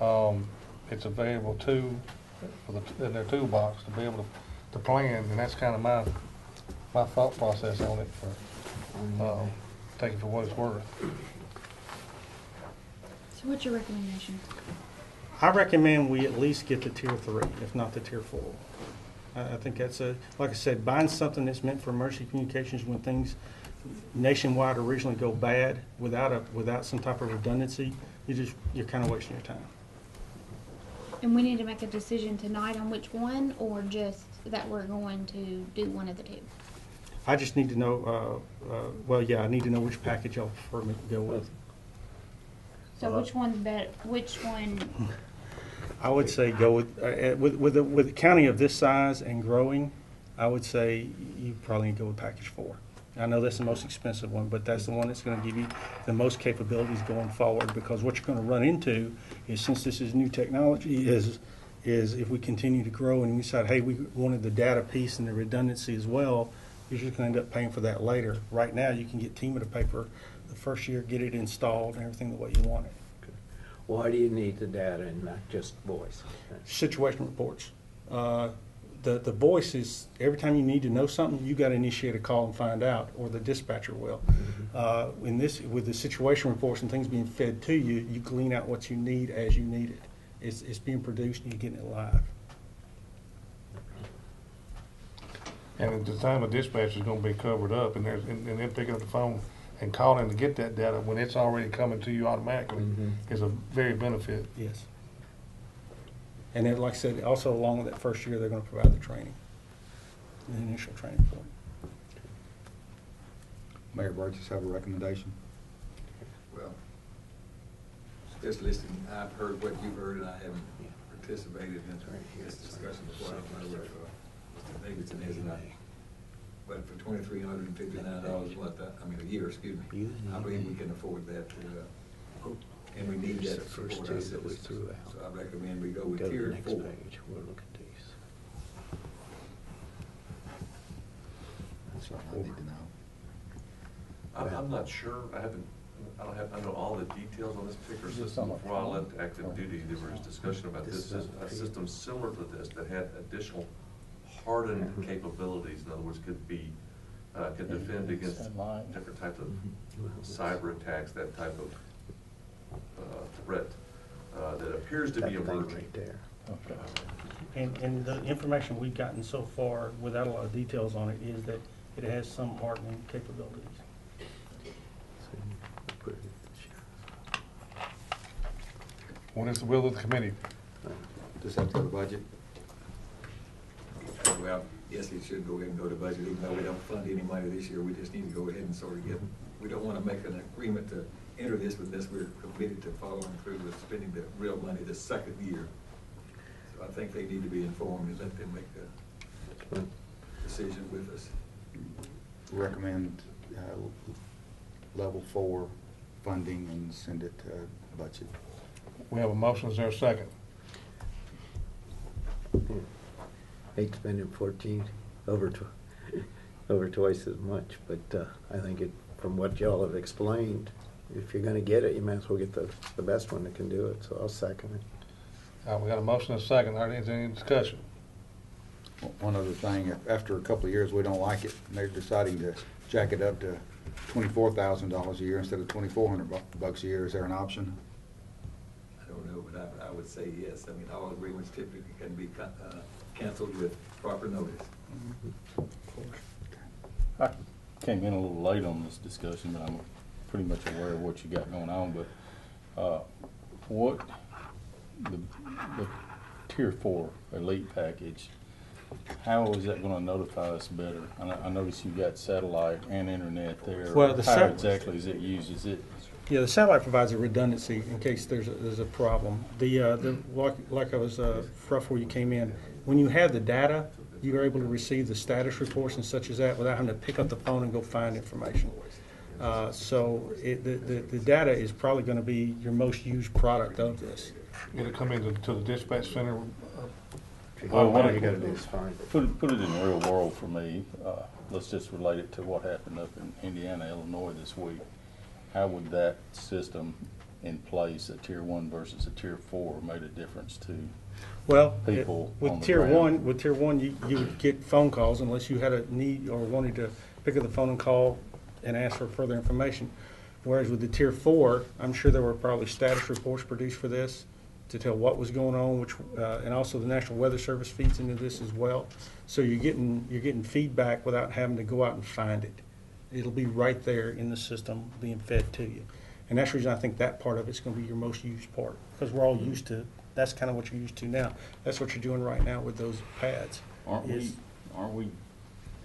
S1: Um, it's available valuable tool for the, in their toolbox to be able to, to plan, and that's kind of my, my thought process on it for, um, take it for what it's worth.
S3: So what's your recommendation?
S8: I recommend we at least get the tier three, if not the tier four. I, I think that's a, like I said, buying something that's meant for emergency communications when things nationwide originally go bad without a, without some type of redundancy, you just, you're kind of wasting your time.
S3: And we need to make a decision tonight on which one, or just that we're going to do one of the two?
S8: I just need to know, uh, uh, well, yeah, I need to know which package y'all prefer me to go with.
S3: So which one's bet, which one,
S8: I would say go with, uh, uh, with, with, a- with a county of this size and growing, I would say you probably need to go with package four. I know that's the most expensive one, but that's the one that's gonna give you the most capabilities going forward, because what you're gonna run into is, since this is new technology, is, is if we continue to grow and we decide, hey, we wanted the data piece and the redundancy as well, you're just gonna end up paying for that later. Right now, you can get TEMA to pay for the first year, get it installed and everything the way you want it.
S5: Why do you need the data and not just voice?
S8: situation reports. Uh, The, the voice is, every time you need to know something, you got to initiate a call and find out, or the dispatcher will. Uh, In this, with the situation reports and things being fed to you, you glean out what you need as you need it. It's, it's being produced and you're getting it live.
S1: And at the time of dispatch is gonna be covered up, and there's, and, and then picking up the phone and calling to get that data when it's already coming to you automatically is a very benefit.
S8: Yes. And then, like I said, also along with that first year, they're gonna provide the training, the initial training for it.
S2: Mayor Burgess have a recommendation?
S9: Well, just listening, I've heard what you've heard, and I haven't participated in this discussion before. I don't know what, uh, Mr. Davidson is, and I, but for twenty-three hundred and fifty-nine dollars a month, uh, I mean, a year, excuse me, I believe we can afford that, uh, and we need that to
S5: First
S9: support
S5: two that we
S9: citizens.
S5: threw out.
S9: So I recommend we go with
S5: Go to the
S9: tier
S5: next
S9: four.
S5: page, we'll look at these.
S2: That's what I need to know.
S10: I'm, I'm not sure, I haven't, I don't have, I know all the details on this particular system. Before I left active duty, there was discussion about this, sys- a system similar to this that had additional hardened capabilities. In other words, could be, uh, could defend against different types of cyber attacks, that type of, Uh, threat, uh, that appears to
S5: That
S10: be
S5: thing
S10: emerging.
S5: right there. Okay.
S8: Uh, and, and the information we've gotten so far, without a lot of details on it, is that it has some hardening capabilities.
S5: So, put it at the.
S1: What is the will of the committee?
S2: Just have to go to budget?
S9: Well, yes, it should go ahead and go to budget, even though we don't fund any money this year, we just need to go ahead and sort of get, we don't wanna make an agreement to enter this unless we're committed to following through with spending the real money the second year. So I think they need to be informed and let them make the decision with us.
S2: Recommend uh, level four funding and send it to budget.
S1: We have a motion, is there a second?
S5: Hate spending fourteen, over tw- *laughs* over twice as much, but, uh, I think it, from what y'all have explained, if you're gonna get it, you might as well get the, the best one that can do it, so I'll second it.
S1: Uh, we got a motion and a second, are there any discussion?
S2: One other thing, if after a couple of years, we don't like it, and they're deciding to jack it up to twenty-four thousand dollars a year instead of twenty-four hundred bucks a year, is there an option?
S9: I don't know, but I, I would say yes. I mean, all agreements typically can be ca- uh, canceled with proper notice.
S4: I came in a little late on this discussion, but I'm pretty much aware of what you got going on, but, uh, what, the, the tier four elite package, how is that gonna notify us better? I, I notice you've got satellite and internet there.
S8: Well, the
S4: How exactly is it used? Is it,
S8: Yeah, the satellite provides a redundancy in case there's, a- there's a problem. The, uh, the, like, like I was, uh, rough before you came in, when you have the data, you are able to receive the status reports and such as that without having to pick up the phone and go find information. Uh, so it, the, the, the data is probably gonna be your most used product of this.
S1: It'll come into, to the dispatch center, uh,
S4: Well, what
S5: All you
S4: it-
S5: gotta do is find it.
S4: put it, put it in the real world for me, uh, let's just relate it to what happened up in Indiana, Illinois this week. How would that system in place, a tier one versus a tier four, made a difference to?
S8: Well, it-
S4: People on
S8: with
S4: the
S8: tier
S4: ground.
S8: one, with tier one, you, you would get phone calls unless you had a need or wanted to pick up the phone and call and ask for further information. Whereas with the tier four, I'm sure there were probably status reports produced for this to tell what was going on, which, uh, and also the National Weather Service feeds into this as well. So you're getting, you're getting feedback without having to go out and find it. It'll be right there in the system being fed to you. And that's the reason I think that part of it's gonna be your most used part, because we're all used to, that's kind of what you're used to now. That's what you're doing right now with those pads.
S4: Aren't we, aren't we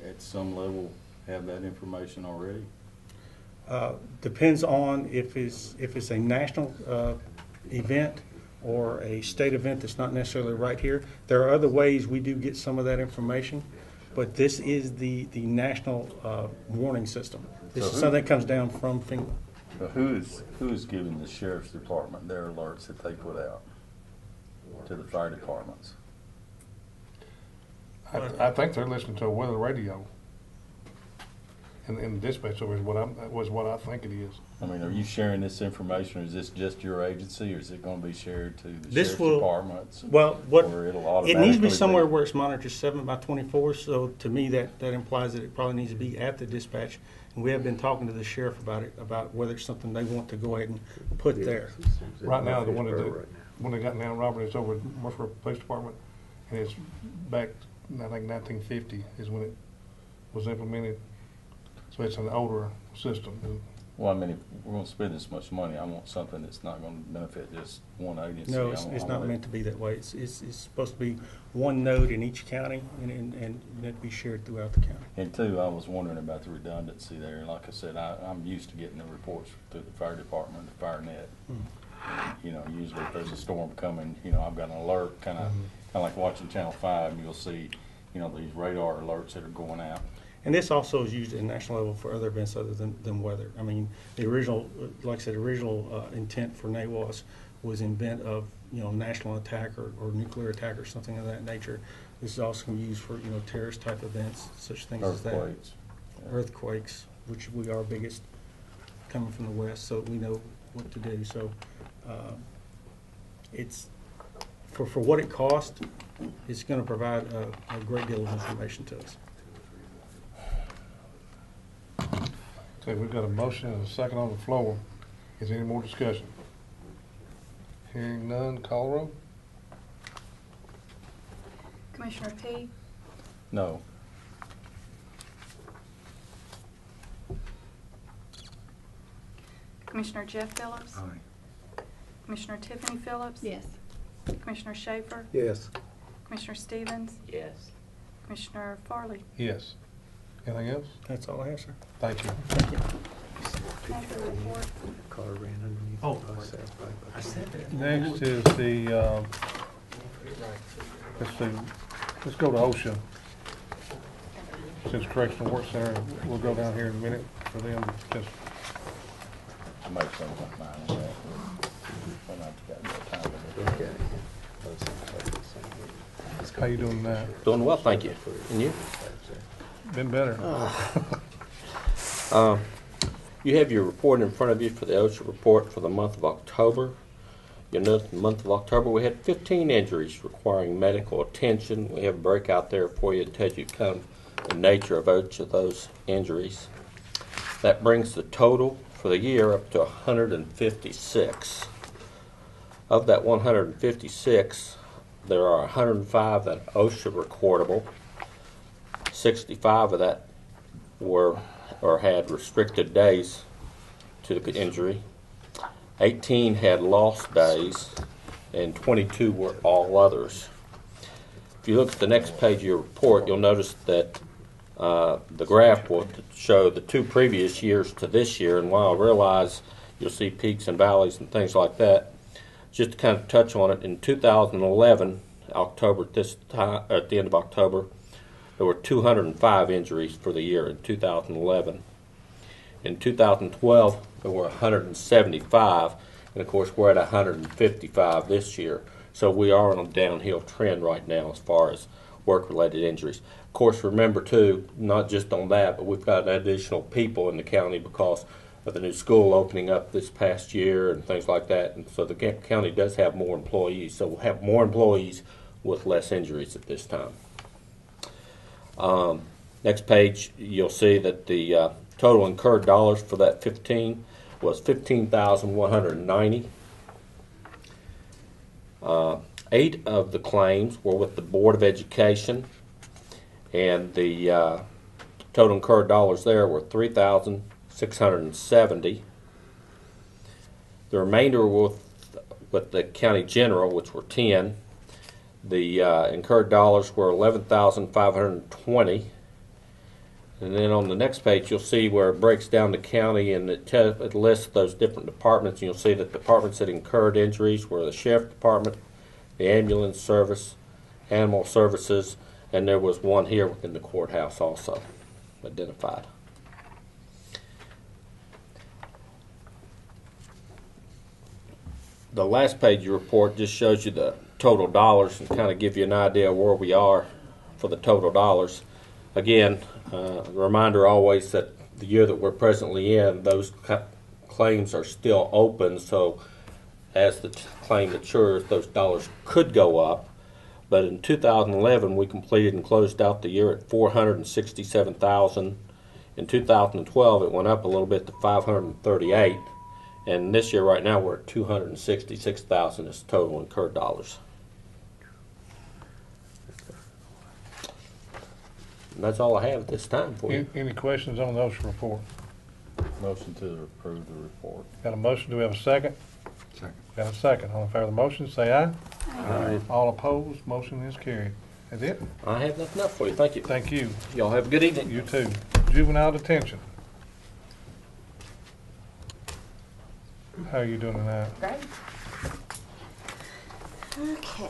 S4: at some level have that information already?
S8: Uh, Depends on if it's, if it's a national uh, event or a state event that's not necessarily right here. There are other ways we do get some of that information, but this is the, the national uh, warning system. This
S4: So
S8: is
S4: who-
S8: something that comes down from FEMA.
S4: So who is, who is giving the sheriff's department their alerts that they put out to the fire departments?
S1: I, I think they're listening to a weather radio. In, in the dispatch over is what I'm, was what I think it is.
S4: I mean, are you sharing this information, or is this just your agency, or is it gonna be shared to the
S8: This
S4: sheriff's
S8: will-
S4: departments?
S8: Well, what,
S4: Or it'll
S8: it needs to be somewhere where it's monitored seven by twenty-four, so to me, that, that implies that it probably needs to be at the dispatch. And we have been talking to the sheriff about it, about whether it's something they want to go ahead and put there.
S1: Right now, the one that,
S5: Murfreesboro right now.
S1: one they got now, Robert, is over at Murfreesboro Police Department, and it's back, I think nineteen fifty is when it was implemented, so it's an older system.
S11: Well, I mean, if we're gonna spend this much money, I want something that's not gonna benefit just one agency.
S8: No,
S11: I
S8: it's,
S11: want-
S8: it's
S11: I
S8: not
S11: want it-
S8: meant to be that way. It's, it's, it's supposed to be one node in each county and, and, and that be shared throughout the county.
S11: And two, I was wondering about the redundancy there. Like I said, I, I'm used to getting the reports through the fire department, the fire net. Hmm. You know, usually if there's a storm coming, you know, I've got an alert, kinda, hmm. kinda like watching Channel Five, and you'll see, you know, these radar alerts that are going out.
S8: And this also is used at national level for other events other than, than weather. I mean, the original, like I said, original uh, intent for NAWAS was invent of, you know, national attack or, or nuclear attack or something of that nature. This is also used for, you know, terrorist type events, such things as that.
S11: Earthquakes.
S8: Earthquakes, which we are biggest, coming from the west, so we know what to do. So, uh, it's, for, for what it costs, it's gonna provide a, a great deal of information to us.
S1: Okay, we've got a motion and a second on the floor. Is there any more discussion? Hearing none, call roll.
S7: Commissioner P,
S11: No,
S7: Commissioner Jeff Phillips,
S2: Aye.
S7: Commissioner Tiffany Phillips.
S3: Yes.
S7: Commissioner Schaefer,
S5: Yes.
S7: Commissioner Stevens,
S5: Yes.
S7: Commissioner Farley.
S1: Yes. Anything else?
S8: That's all I have, sir.
S1: Thank you.
S8: Thank you.
S7: That's the report.
S5: Car ran underneath.
S8: Oh.
S5: the bus out by-
S8: I said that.
S1: Next is the, um, let's see, let's go to OSHA. Since Correctional Work Center, we'll go down here in a minute for them, just,
S11: I might change my mind on that. When I've got more time to look at it.
S5: Okay. Those things like the same.
S1: how you doing that?
S12: Doing well, thank you. And you?
S1: Been better.
S12: Uh, You have your report in front of you for the OSHA report for the month of October. You'll note the month of October, we had 15 injuries requiring medical attention. We have a breakout there for you to tell you of the nature of each of those injuries. That brings the total for the year up to 156. Of that 156, there are 105 that OSHA recordable. 65 of that were or had restricted days to the injury. 18 had lost days, and 22 were all others. If you look at the next page of your report, you'll notice that uh, the graph will show the two previous years to this year, and while I realize you'll see peaks and valleys and things like that, just to kind of touch on it, in 2011, October at this time, at the end of October, there were 205 injuries for the year in 2011. In 2012, there were 175, and of course, we're at 155 this year. So we are on a downhill trend right now as far as work-related injuries. Of course, remember too, not just on that, but we've got additional people in the county because of the new school opening up this past year and things like that. And so the county does have more employees. So we'll have more employees with less injuries at this time. Um, next page, you'll see that the uh, total incurred dollars for that 15 was 15,190. Uh, eight of the claims were with the Board of Education, and the uh, total incurred dollars there were 3,670. The remainder were with, with the county general, which were 10. The uh, incurred dollars were 11,520. And then on the next page, you'll see where it breaks down the county and it, it lists those different departments. And you'll see that departments that incurred injuries were the sheriff department, the ambulance service, animal services, and there was one here within the courthouse also identified. The last page of your report just shows you the total dollars and kind of give you an idea of where we are for the total dollars. Again, uh, reminder always that the year that we're presently in, those claims are still open. So, as the claim matures, those dollars could go up. But in 2011, we completed and closed out the year at 467,000. In 2012, it went up a little bit to 538. And this year, right now, we're at 266,000 as total incurred dollars. And that's all I have at this time for you.
S1: Any, any questions on those report?
S11: Motion to approve the report.
S1: Got a motion, do we have a second?
S2: Second.
S1: Got a second, all in favor of the motion, say aye.
S12: Aye.
S1: All opposed, motion is carried. That's it?
S12: I have nothing else for you. Thank you.
S1: Thank you.
S12: Y'all have a good evening.
S1: You too. Juvenile detention. How are you doing tonight?
S13: Great. Okay.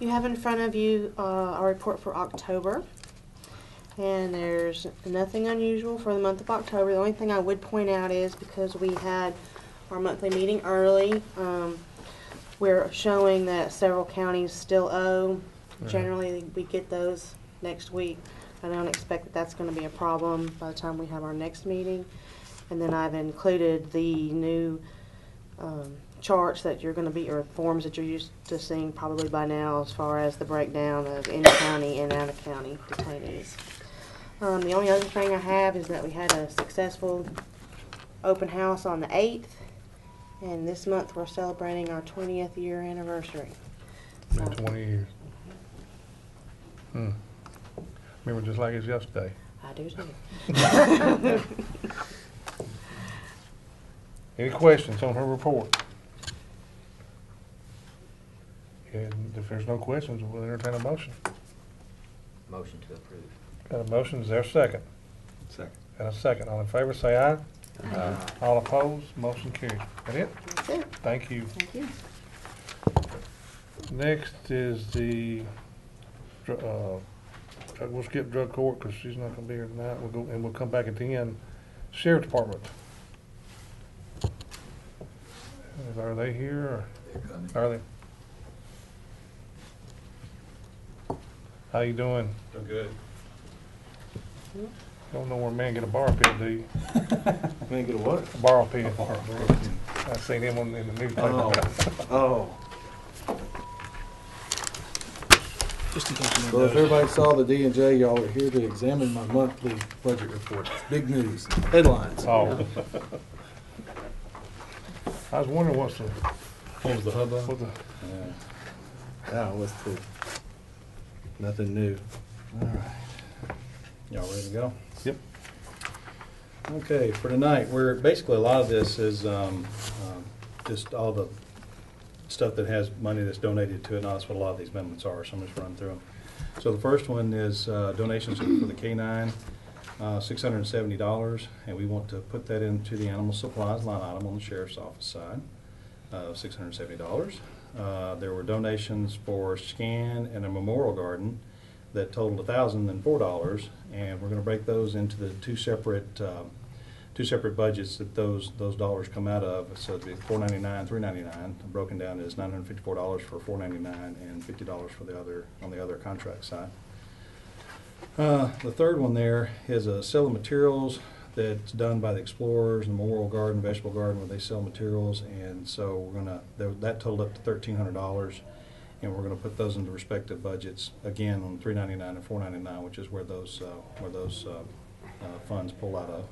S13: You have in front of you uh, our report for October. And there's nothing unusual for the month of October. The only thing I would point out is because we had our monthly meeting early, um, we're showing that several counties still owe.
S1: Yeah.
S13: Generally, we get those next week. I don't expect that that's going to be a problem by the time we have our next meeting. And then I've included the new um, charts that you're going to be, or forms that you're used to seeing probably by now as far as the breakdown of in-county and out-of-county detainees. Um, the only other thing I have is that we had a successful open house on the 8th, and this month we're celebrating our 20th year anniversary.
S1: Been twenty years. Hmm. Remember just like it's yesterday.
S13: I do too. *laughs*
S1: Any questions on her report? And if there's no questions, we'll entertain a motion.
S5: Motion to approve.
S1: Got a motion, is there a second?
S2: Second.
S1: Got a second, all in favor, say aye.
S5: Aye.
S1: All opposed, motion carried. That it?
S13: That's it.
S1: Thank you.
S13: Thank you.
S1: Next is the, dr- uh, we'll skip drug court because she's not gonna be here tonight. We'll go, and we'll come back at the end. Sheriff Department. Are they here or
S9: They're coming.
S1: are they? How you doing?
S14: Doing good.
S1: Don't know where man get a bar pit, do you? *laughs*
S14: Man, get a what?
S1: A bar pit. I seen him on, in the newspaper.
S14: Oh. oh.
S15: Well, if everybody saw the D and J, y'all are here to examine my monthly budget report. It's Big news, headlines.
S1: Oh. I was wondering what's the,
S15: What was the hubbub?
S1: what the,
S15: Yeah, what's the, nothing new. All right. Y'all ready to go?
S1: Yep.
S15: Okay, for tonight, we're, basically, a lot of this is, um, um, just all the stuff that has money that's donated to it, and that's what a lot of these amendments are, so I'm just running through them. So the first one is uh, donations for the K-9, uh, $670, and we want to put that into the animal supplies line item on the sheriff's office side, uh, $670. Uh, There were donations for scan and a memorial garden that totaled $1,004, and we're going to break those into the two separate, um, two separate budgets that those, those dollars come out of. So it'd be 499, 399, broken down as $954 for 499 and $50 for the other, on the other contract side. Uh, The third one there is a sale of materials that's done by the Explorers, the Memorial Garden, Vegetable Garden, where they sell materials. And so we're gonna, that that totaled up to thirteen hundred dollars. And we're gonna put those into respective budgets, again, on three ninety-nine and four ninety-nine, which is where those, uh, where those uh, uh, funds pull out of.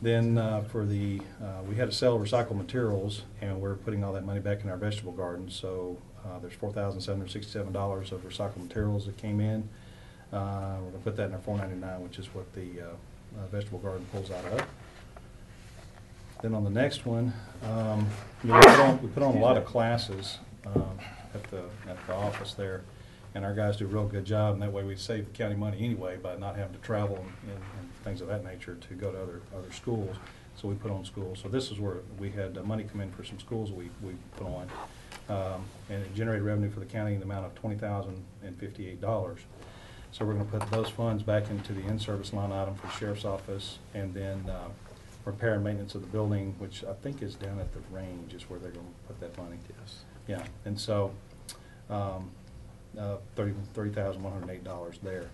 S15: Then uh, for the, uh, we had to sell recycled materials, and we're putting all that money back in our vegetable garden. So uh, there's four thousand seven hundred sixty-seven dollars of recycled materials that came in. Uh, We're gonna put that in our four ninety-nine, which is what the uh, uh, vegetable garden pulls out of. Then on the next one, um, you know, we put on, we put on a lot of classes um, at the, at the office there, and our guys do a real good job, and that way we save the county money anyway by not having to travel and, and things of that nature to go to other, other schools. So we put on schools. So this is where we had uh, money come in for some schools we, we put on. Um, And it generated revenue for the county in the amount of twenty thousand and fifty-eight dollars. So we're gonna put those funds back into the in-service line item for the sheriff's office, and then, uh, repair and maintenance of the building, which I think is down at the range, is where they're gonna put that money.
S5: Yes.
S15: Yeah, and so, um, uh, thirty, thirty thousand one hundred and eight dollars there.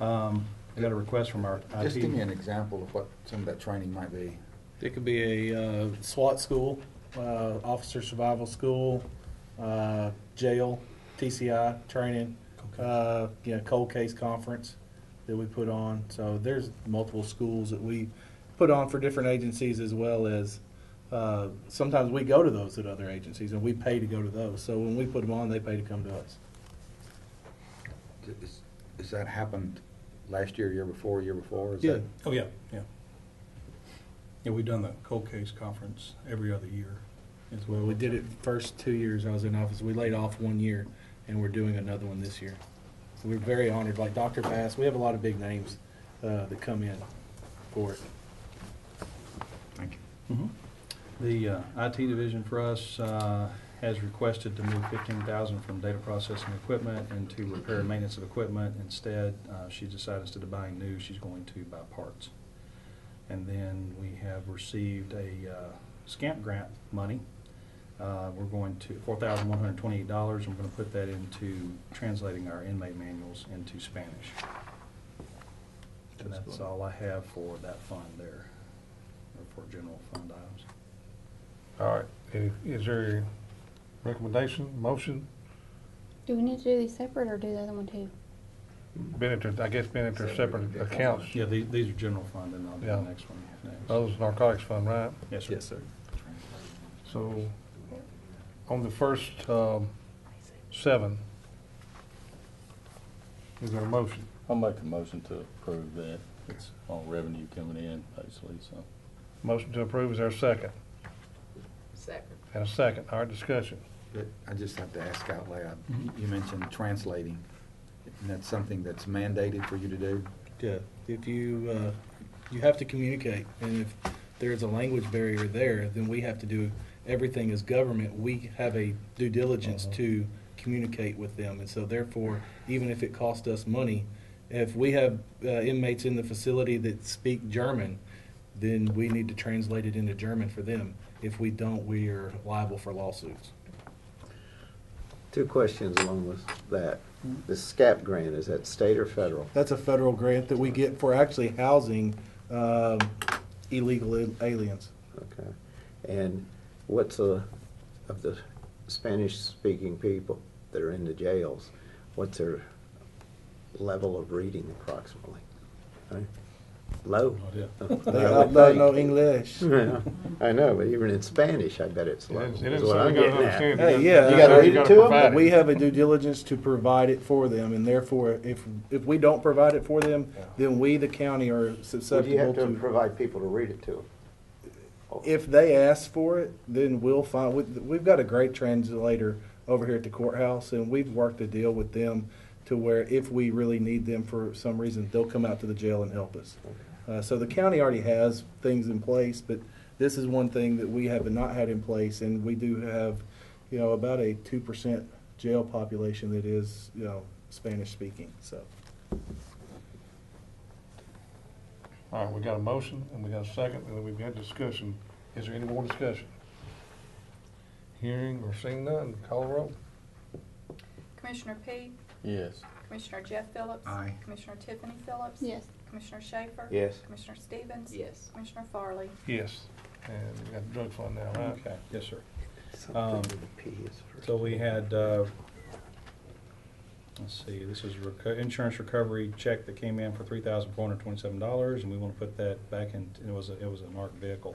S15: Um, I got a request from our IT.
S2: Just give me an example of what some of that training might be.
S16: It could be a uh, SWAT school, uh, officer survival school, uh, jail, TCI training, uh, you know, cold case conference that we put on. So there's multiple schools that we put on for different agencies as well as uh, sometimes we go to those at other agencies and we pay to go to those. So when we put them on, they pay to come to us.
S2: Is- Has that happened last year, year before, year before? Is
S15: Yeah,
S2: that-
S15: oh, yeah, yeah. Yeah, we've done the cold case conference every other year as
S16: Well, we did it first two years I was in office. We laid off one year, and we're doing another one this year. So we're very honored, like Dr. Bass, we have a lot of big names uh, that come in for it.
S2: Thank you.
S15: Mhm. The uh, IT division for us uh, has requested to move fifteen thousand from data processing equipment into repair and maintenance of equipment. Instead, uh, she decided instead of buying new, she's going to buy parts. And then we have received a uh, SCAMP grant money. Uh, We're going to, four thousand one hundred twenty-eight dollars, we're gonna put that into translating our inmate manuals into Spanish. And that's all I have for that fund there, or for general fund items.
S1: All right, Any- is there a recommendation, motion?
S3: Do we need to do these separate or do the other one too?
S1: Been into, I guess been into separate accounts.
S15: Yeah, the- these are general fund, and I'll do
S1: Yeah.
S15: the next one next.
S1: Those narcotics fund, right?
S15: Yes, sir. Yes, sir.
S1: So, on the first, um, seven, is there a motion?
S11: I'll make a motion to approve that. It's all revenue coming in, basically, so.
S1: Motion to approve, is there a second?
S5: Second.
S1: And a second, all right, discussion.
S2: But I just have to ask out loud.
S15: Mhm.
S2: You mentioned translating, and that's something that's mandated for you to do?
S16: Yeah, if you, uh, you have to communicate, and if there's a language barrier there, then we have to do, everything is government, we have a due diligence to communicate with them, and so therefore, even if it costs us money, if we have uh, inmates in the facility that speak German, then we need to translate it into German for them. If we don't, we are liable for lawsuits.
S5: Two questions along with that. The SCAAP grant, is that state or federal?
S16: That's a federal grant that we get for actually housing um, illegal aliens.
S5: Okay. And what's the, of the Spanish-speaking people that are in the jails, what's their level of reading approximately? Right? Low? *laughs*
S16: They
S5: I
S16: all
S5: would
S16: don't
S5: think.
S16: know English. *laughs*
S5: Yeah, I know, but even in Spanish, I bet it's low.
S1: is- it
S5: is
S1: is
S5: what I'm
S1: something you gotta
S5: getting at.
S1: understand.
S16: Hey, yeah.
S5: You gotta
S16: uh,
S5: read it to them?
S1: provide it.
S16: We have a due diligence to provide it for them, and therefore, if, if we don't provide it for them, then we, the county, are
S5: Would you
S16: susceptible
S5: have to
S16: to.
S5: provide people to read it to them?
S16: If they ask for it, then we'll find, we- we've got a great translator over here at the courthouse, and we've worked a deal with them to where if we really need them for some reason, they'll come out to the jail and help us. Uh, so the county already has things in place, but this is one thing that we have not had in place, and we do have, you know, about a two percent jail population that is, you know, Spanish speaking, so.
S1: All right, we got a motion, and we got a second, and then we've had discussion. Is there any more discussion? Hearing or seeing none, call the roll.
S7: Commissioner Peak?
S11: Yes.
S7: Commissioner Jeff Phillips?
S2: Aye.
S7: Commissioner Tiffany Phillips?
S3: Yes.
S7: Commissioner Schaefer?
S5: Yes.
S7: Commissioner Stevens?
S5: Yes.
S7: Commissioner Farley?
S1: Yes. And we got the drug fund now, right?
S15: Okay, yes, sir. Um,
S5: with a P is first.
S15: So we had, uh, let's see, this is a reco- insurance recovery check that came in for three thousand four hundred twenty-seven dollars, and we want to put that back in, it was, a- it was an ARC vehicle.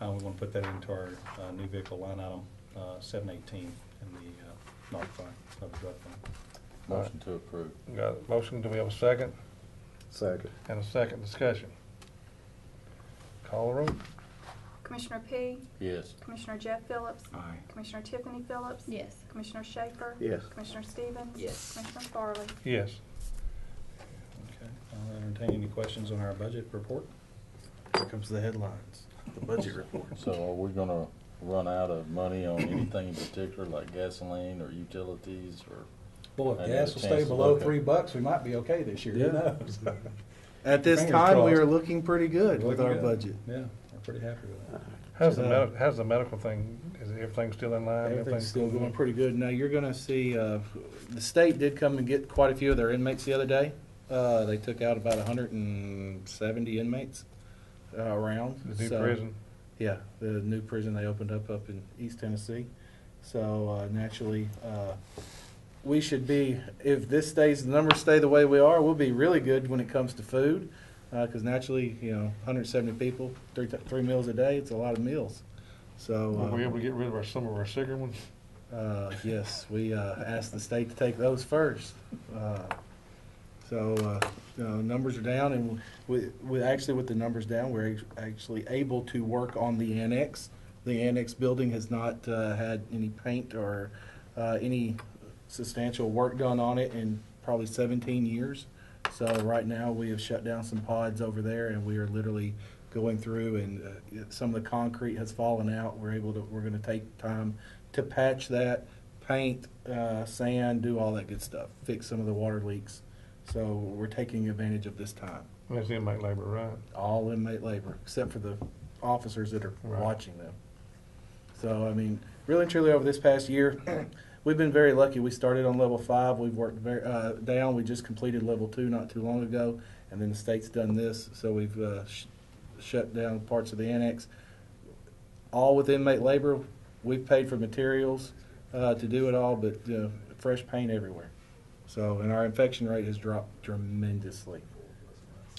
S15: Uh, we want to put that into our, uh, new vehicle line item, uh, seven eighteen in the, uh, NARC fund, of the drug fund.
S11: Motion to approve.
S1: We Got a motion, do we have a second?
S5: Second.
S1: And a second discussion. Call the roll.
S7: Commissioner P?
S11: Yes.
S7: Commissioner Jeff Phillips?
S2: Aye.
S7: Commissioner Tiffany Phillips?
S3: Yes.
S7: Commissioner Schaefer?
S5: Yes.
S7: Commissioner Stevens?
S5: Yes.
S7: Commissioner Farley?
S1: Yes.
S15: Okay, I'll entertain any questions on our budget report.
S16: Here comes the headlines, the budget report.
S11: So are we gonna run out of money on anything in particular, like gasoline or utilities or?
S15: Well,
S11: if gas will stay
S15: below
S11: three
S15: bucks, we might be okay this year,
S16: Who
S15: knows?
S16: At this
S15: Fingers
S16: time, we
S15: crossed.
S16: are looking pretty good with
S15: Looking
S16: our
S15: good.
S16: budget.
S15: Yeah, we're pretty happy with that.
S1: How's the,
S16: Uh,
S1: med- how's the medical thing? Is everything still in line?
S16: Everything's still going pretty good. Now, you're gonna see, uh, the state did come and get quite a few of their inmates the other day. Uh, they took out about hundred and seventy inmates, uh, around.
S1: The new
S16: So-
S1: prison?
S16: Yeah, the new prison they opened up up in East Tennessee. So, uh, naturally, uh, we should be, if this stays, the numbers stay the way we are, we'll be really good when it comes to food. Uh 'cause cause naturally, you know, hundred and seventy people, three, three meals a day, it's a lot of meals. So.
S1: Were we
S16: uh,
S1: able to get rid of our, some of our sicker ones?
S16: uh, yes, we, uh, asked the state to take those first. Uh, So, uh, you know, numbers are down, and we, we, actually with the numbers down, we're act- actually able to work on the annex. The annex building has not, uh, had any paint or, uh, any substantial work done on it in probably seventeen years. So right now, we have shut down some pods over there, and we are literally going through, and, uh, some of the concrete has fallen out. We're able to, we're gonna take time to patch that, paint, uh, sand, do all that good stuff, fix some of the water leaks. So we're taking advantage of this time.
S1: That's inmate labor, right?
S16: All inmate labor, except for the officers that are
S1: Right.
S16: watching them. So, I mean, really and truly over this past year, we've been very lucky. We started on level five, we've worked very, uh, down, we just completed level two not too long ago, and then the state's done this, so we've, uh, sh- shut down parts of the annex. All with inmate labor, we've paid for materials, uh, to do it all, but, fresh paint everywhere. So, and our infection rate has dropped tremendously.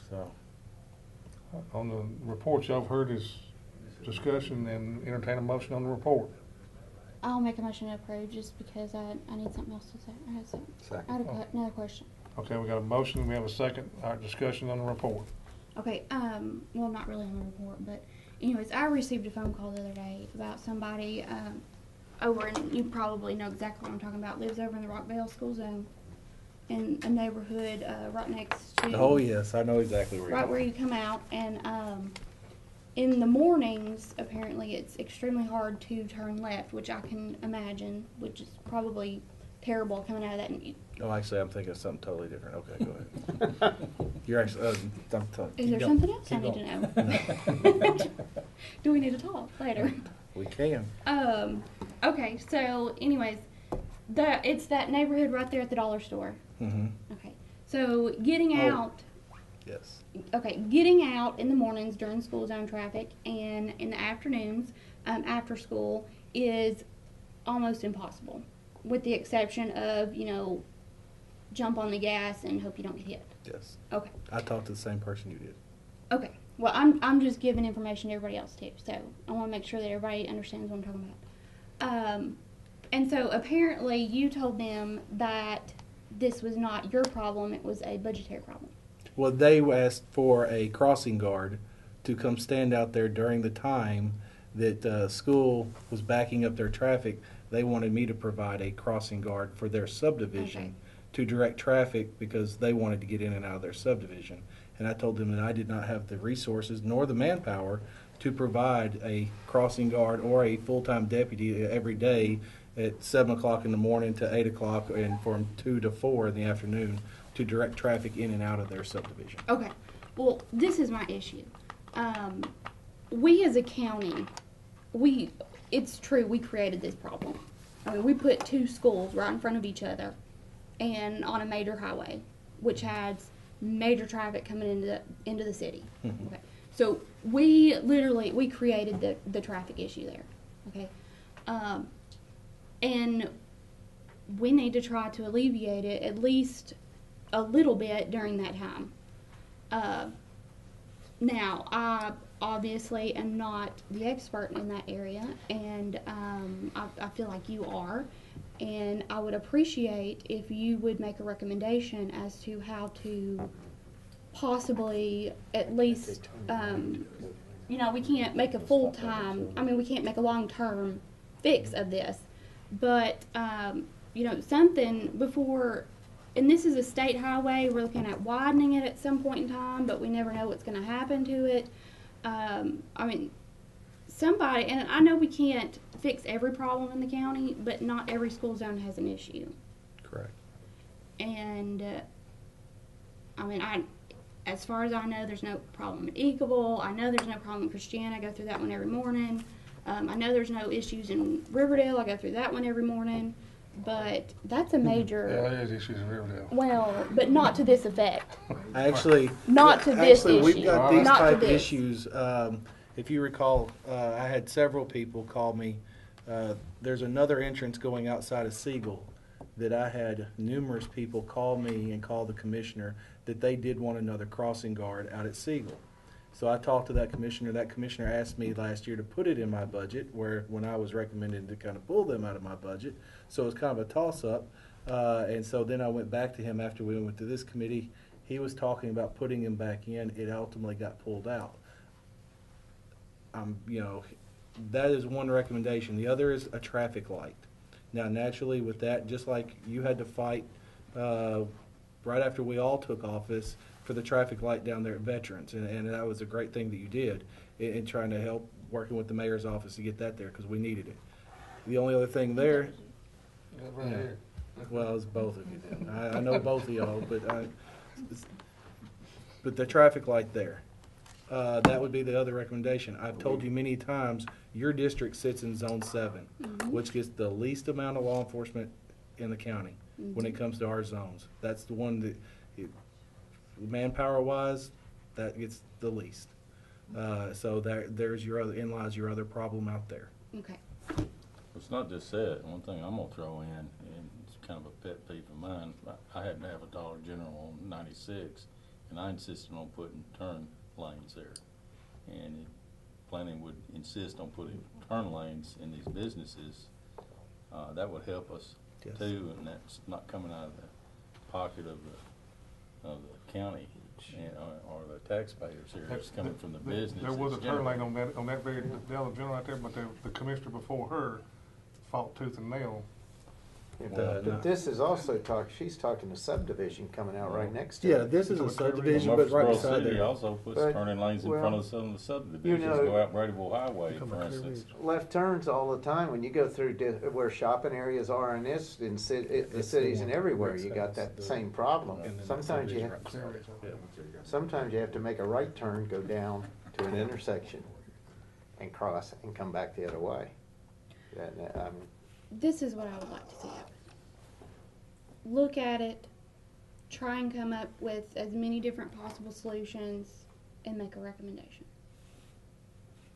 S16: So,
S1: On the reports have heard is discussion and entertain a motion on the report.
S3: I'll make a motion to approve just because I, I need something else to say. I had some, I had a que- another question.
S1: Okay, we got a motion, we have a second, our discussion on the report.
S3: Okay, um, well, not really on the report, but anyways, I received a phone call the other day about somebody, um, over in, you probably know exactly what I'm talking about, lives over in the Rockvale School Zone in a neighborhood, uh, right next to.
S16: oh yes, I know exactly where you're
S3: right where you come out and um, in the mornings apparently it's extremely hard to turn left which i can imagine which is probably terrible coming out of that and
S16: Oh, actually, I'm thinking of something totally different. Okay, go ahead. *laughs* You're actually, uh, I'm telling.
S3: is there something else i need to know *laughs* do we need to talk later
S16: We can.
S3: um, okay so anyways the it's that neighborhood right there at the dollar store
S16: Mm-hmm.
S3: okay so getting
S16: Oh.
S3: out
S16: Yes.
S3: okay, getting out in the mornings during school zone traffic and in the afternoons um, after school is almost impossible, with the exception of you know, jump on the gas and hope you don't get hit.
S16: Yes.
S3: Okay,
S16: I talked to the same person you did.
S3: okay. Well, I'm I'm just giving information to everybody else too, so I want to make sure that everybody understands what I'm talking about. Um, and so apparently you told them that this was not your problem; it was a budgetary problem.
S16: Well, they asked for a crossing guard to come stand out there during the time that uh, school was backing up their traffic. They wanted me to provide a crossing guard for their subdivision
S3: Okay.
S16: to direct traffic because they wanted to get in and out of their subdivision. And I told them that I did not have the resources nor the manpower to provide a crossing guard or a full-time deputy every day at seven o'clock in the morning to eight o'clock and from two to four in the afternoon to direct traffic in and out of their subdivision.
S3: Okay. Well, this is my issue. Um, we as a county, we, it's true, we created this problem. I mean, we put two schools right in front of each other and on a major highway, which has major traffic coming into the, into the city. Okay. So we literally, we created the, the traffic issue there. Okay. Um, and we need to try to alleviate it at least a little bit during that time. Uh, now, I obviously am not the expert in that area, and um, I, I feel like you are. And I would appreciate if you would make a recommendation as to how to possibly at least, um, you know, we can't make a full time, I mean, we can't make a long term fix of this, but, um, you know, something before and this is a state highway. We're looking at widening it at some point in time, but we never know what's going to happen to it. Um, I mean, somebody, and I know we can't fix every problem in the county, but not every school zone has an issue.
S16: Correct.
S3: And uh, I mean, I, as far as I know, there's no problem at Eagleville. I know there's no problem in Christiana. I go through that one every morning. Um, I know there's no issues in Riverdale. I go through that one every morning. But that's a major.
S1: Yeah, there's issues in Riverdale.
S3: Well, but not to this effect.
S16: Actually,
S3: Not to this
S16: actually, we've
S3: issue.
S16: got these
S3: Not to
S16: type
S3: this.
S16: issues. Um, if you recall, uh, I had several people call me. Uh, there's another entrance going outside of Siegel that I had numerous people call me and call the commissioner that they did want another crossing guard out at Siegel. So I talked to that commissioner. That commissioner asked me last year to put it in my budget, where when I was recommended to kind of pull them out of my budget. So it was kind of a toss-up. Uh, and so then I went back to him after we went to this committee. He was talking about putting him back in. It ultimately got pulled out. Um, you know, that is one recommendation. The other is a traffic light. Now, naturally, with that, just like you had to fight uh, right after we all took office for the traffic light down there at Veterans, and, and that was a great thing that you did in, in trying to help working with the mayor's office to get that there because we needed it. The only other thing there,
S1: Right
S16: Yeah.
S1: here.
S16: well, it's both of you. Then. I, I know both of y'all, but I, it's- but the traffic light there. Uh, that would be the other recommendation. I've told you many times, your district sits in zone seven, which gets the least amount of law enforcement in the county when it comes to our zones. That's the one that, it- manpower wise, that gets the least. Uh, so there, there's your other, in lies your other problem out there.
S3: Okay.
S11: It's not just that, one thing I'm gonna throw in, and it's kind of a pet peeve of mine, I- I happen to have a Dollar General on ninety-six, and I insisted on putting turn lanes there. And if planning would insist on putting turn lanes in these businesses, uh, that would help us
S16: Yes.
S11: too, and that's not coming out of the pocket of the, of the county, and, or, or the taxpayers here, it's coming from the
S1: There-
S11: business.
S1: There was a turn lane on that, on that very Dollar General out there, but the, the commissioner before her fought tooth and nail.
S16: Uh,
S5: But this is also talk, she's talking a subdivision coming out right next to it.
S16: Yeah, this is a subdivision, but right
S11: Murfreesboro
S16: beside
S11: City
S16: there.
S11: also puts
S5: But-
S11: turning lanes in
S5: well,
S11: front of some of the subdivisions,
S5: know-
S11: go out Bradyville Highway, for instance.
S5: Left turns all the time when you go through di- where shopping areas are in this, in ci- it- the
S16: It's the
S5: cities
S16: one
S5: and everywhere, you got that
S16: the-
S5: same problem.
S16: And
S5: Sometimes you,
S16: subdivision
S5: ha-
S16: right. Yeah.
S5: sometimes you have to make a right turn, go down to an intersection and cross and come back the other way. That, that, um,
S3: This is what I would like to see happen. Look at it, try and come up with as many different possible solutions, and make a recommendation.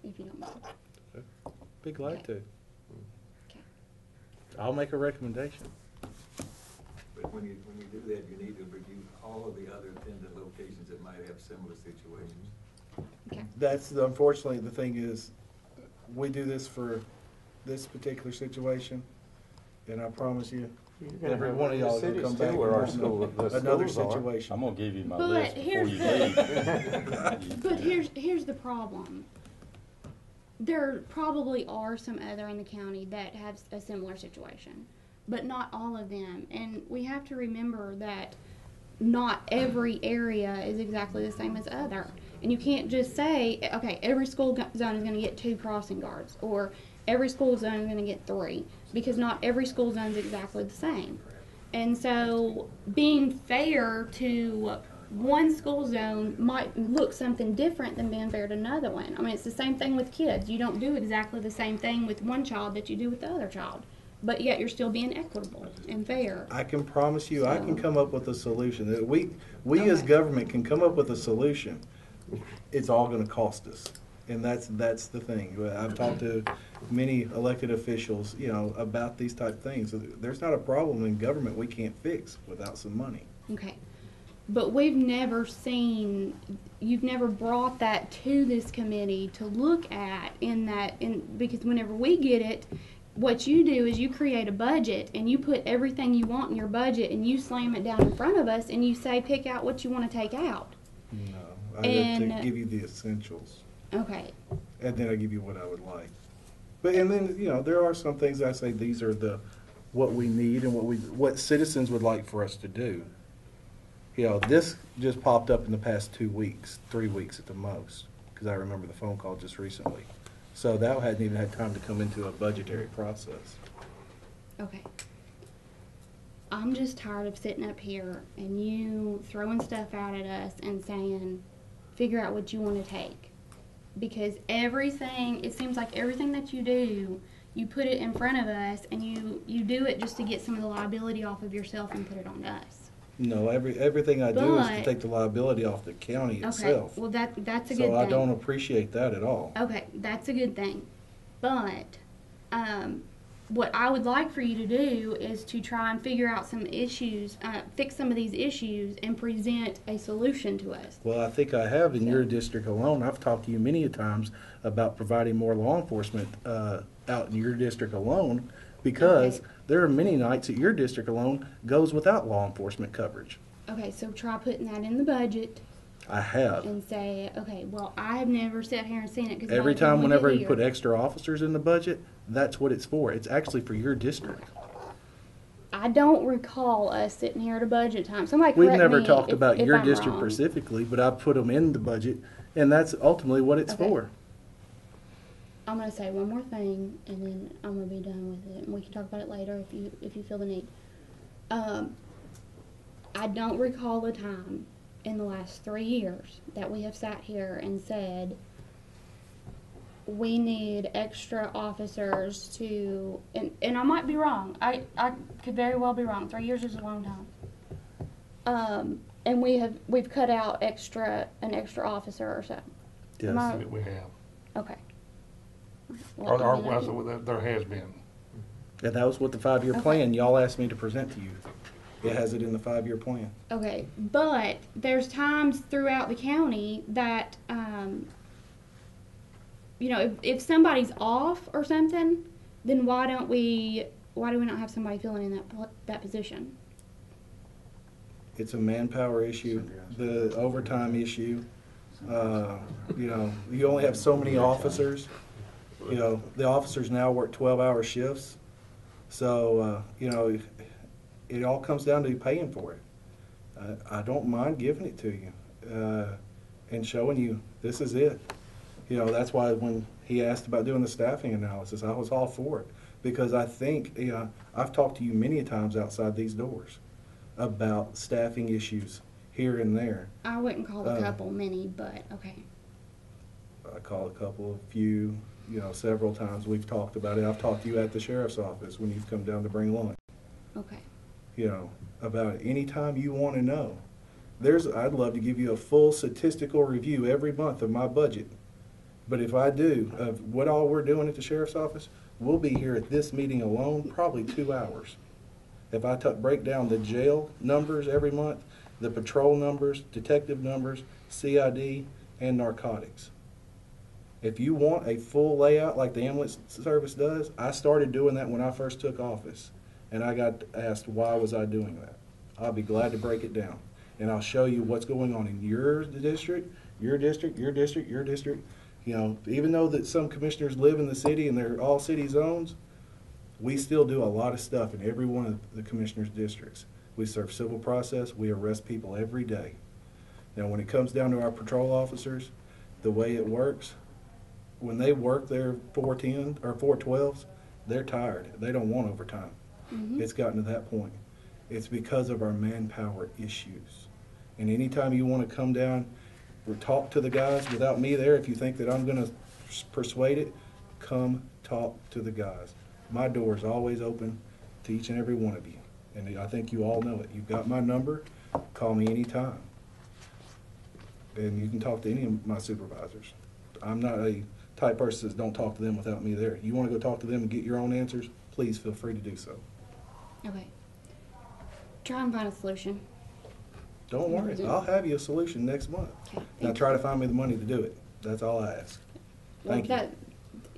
S3: If you don't mind.
S16: Be glad to.
S3: Okay.
S16: I'll make a recommendation.
S9: But when you, when you do that, you need to review all of the other attendant locations that might have similar situations.
S3: Okay.
S16: That's, the- unfortunately, the thing is, we do this for this particular situation, and I promise you,
S5: You're gonna
S16: every
S5: have
S16: one of y'all
S5: other
S16: will come
S5: cities
S16: back
S5: too where our
S16: and
S5: school-
S16: want
S5: the
S16: another
S5: schools are.
S16: situation.
S11: I'm gonna give you my
S3: But
S11: list before
S3: here's
S11: you leave. *laughs*
S3: But here's here's the problem. There probably are some other in the county that have a similar situation, but not all of them. And we have to remember that not every area is exactly the same as other. And you can't just say, okay, every school go- zone is going to get two crossing guards, or every school zone is going to get three, because not every school zone is exactly the same. And so, being fair to one school zone might look something different than being fair to another one. I mean, it's the same thing with kids. You don't do exactly the same thing with one child that you do with the other child, but yet you're still being equitable and fair.
S16: I can promise you, I can come up with a solution. That We, we as government can come up with a solution. It's all gonna cost us. And that's, that's the thing. I've talked to many elected officials, you know, about these type things. There's not a problem in government we can't fix without some money.
S3: Okay. But we've never seen, you've never brought that to this committee to look at in that, in, because whenever we get it, what you do is you create a budget and you put everything you want in your budget and you slam it down in front of us and you say, pick out what you want to take out.
S16: No, I have to
S3: And-
S16: give you the essentials,
S3: Okay.
S16: and then I give you what I would like. But, and then, you know, there are some things I say, these are the, what we need and what we, what citizens would like for us to do. You know, this just popped up in the past two weeks, three weeks at the most, because I remember the phone call just recently. So that hadn't even had time to come into a budgetary process.
S3: Okay. I'm just tired of sitting up here and you throwing stuff out at us and saying, figure out what you want to take. Because everything, it seems like everything that you do, you put it in front of us and you, you do it just to get some of the liability off of yourself and put it on us.
S16: No, every, everything I do is to take the liability off the county
S3: Okay,
S16: itself.
S3: well, that, that's a good
S16: So
S3: thing.
S16: I don't appreciate that at all.
S3: Okay, that's a good thing. But um, what I would like for you to do is to try and figure out some issues, uh, fix some of these issues, and present a solution to us.
S16: Well, I think I have in your district alone. I've talked to you many a times about providing more law enforcement uh, out in your district alone because
S3: Okay.
S16: there are many nights that your district alone goes without law enforcement coverage.
S3: Okay, so try putting that in the budget
S16: I have.
S3: and say, okay, well, I have never sat here and seen it because
S16: Every time, whenever you put extra officers in the budget, that's what it's for. It's actually for your district.
S3: I don't recall us sitting here at a budget time. Somebody
S16: We've
S3: correct
S16: never
S3: me
S16: talked
S3: if-
S16: about
S3: if
S16: your
S3: I'm
S16: district
S3: wrong.
S16: specifically, but I put them in the budget, and that's ultimately what it's
S3: Okay.
S16: for.
S3: I'm gonna say one more thing, and then I'm gonna be done with it, and we can talk about it later if you if you feel the need. Um, I don't recall a time in the last three years that we have sat here and said we need extra officers to, and, and I might be wrong. I, I could very well be wrong. Three years is a long time. Um, and we have we've cut out extra an extra officer or so. Am I-
S1: We have.
S3: Okay.
S1: Or,
S3: Well,
S1: or,
S3: then I can-
S1: there- there has been.
S16: And that was what the five-year
S3: Okay.
S16: plan y'all asked me to present to you. It has it in the five-year plan.
S3: Okay, but there's times throughout the county that, um, you know, if, if somebody's off or something, then why don't we, why do we not have somebody filling in that, that position?
S16: It's a manpower issue, the overtime issue. Uh, You know, you only have so many officers. You know, the officers now work twelve-hour shifts. So, uh, you know, it all comes down to paying for it. I, I don't mind giving it to you, uh, and showing you, this is it. You know, that's why when he asked about doing the staffing analysis, I was all for it. Because I think, you know, I've talked to you many times outside these doors about staffing issues here and there.
S3: I wouldn't call a
S16: Uh,
S3: couple many, but okay.
S16: I call a couple, a few, you know, several times we've talked about it. I've talked to you at the sheriff's office when you've come down to bring lunch,
S3: Okay.
S16: you know, about it. Anytime you want to know. There's, I'd love to give you a full statistical review every month of my budget. But if I do, of what all we're doing at the sheriff's office, we'll be here at this meeting alone probably two hours. If I took, break down the jail numbers every month, the patrol numbers, detective numbers, CID, and narcotics. If you want a full layout like the ambulance service does, I started doing that when I first took office. And I got asked, why was I doing that? I'll be glad to break it down. And I'll show you what's going on in your district, your district, your district, your district. You know, even though that some commissioners live in the city and they're all city zones, we still do a lot of stuff in every one of the commissioners' districts. We serve civil process, we arrest people every day. Now, when it comes down to our patrol officers, the way it works, when they work their four ten or four twelves, they're tired. They don't want overtime.
S3: Mhm.
S16: It's gotten to that point. It's because of our manpower issues. And anytime you want to come down or talk to the guys without me there, if you think that I'm going to persuade it, come talk to the guys. My door is always open to each and every one of you. And I think you all know it. You've got my number. Call me anytime. And you can talk to any of my supervisors. I'm not a type person that don't talk to them without me there. You want to go talk to them and get your own answers, please feel free to do so.
S3: Okay. Try and find a solution.
S16: Don't worry, I'll have you a solution next month.
S3: Okay.
S16: Now try to find me the money to do it. That's all I ask.
S3: Well,
S16: Thank you.
S3: that,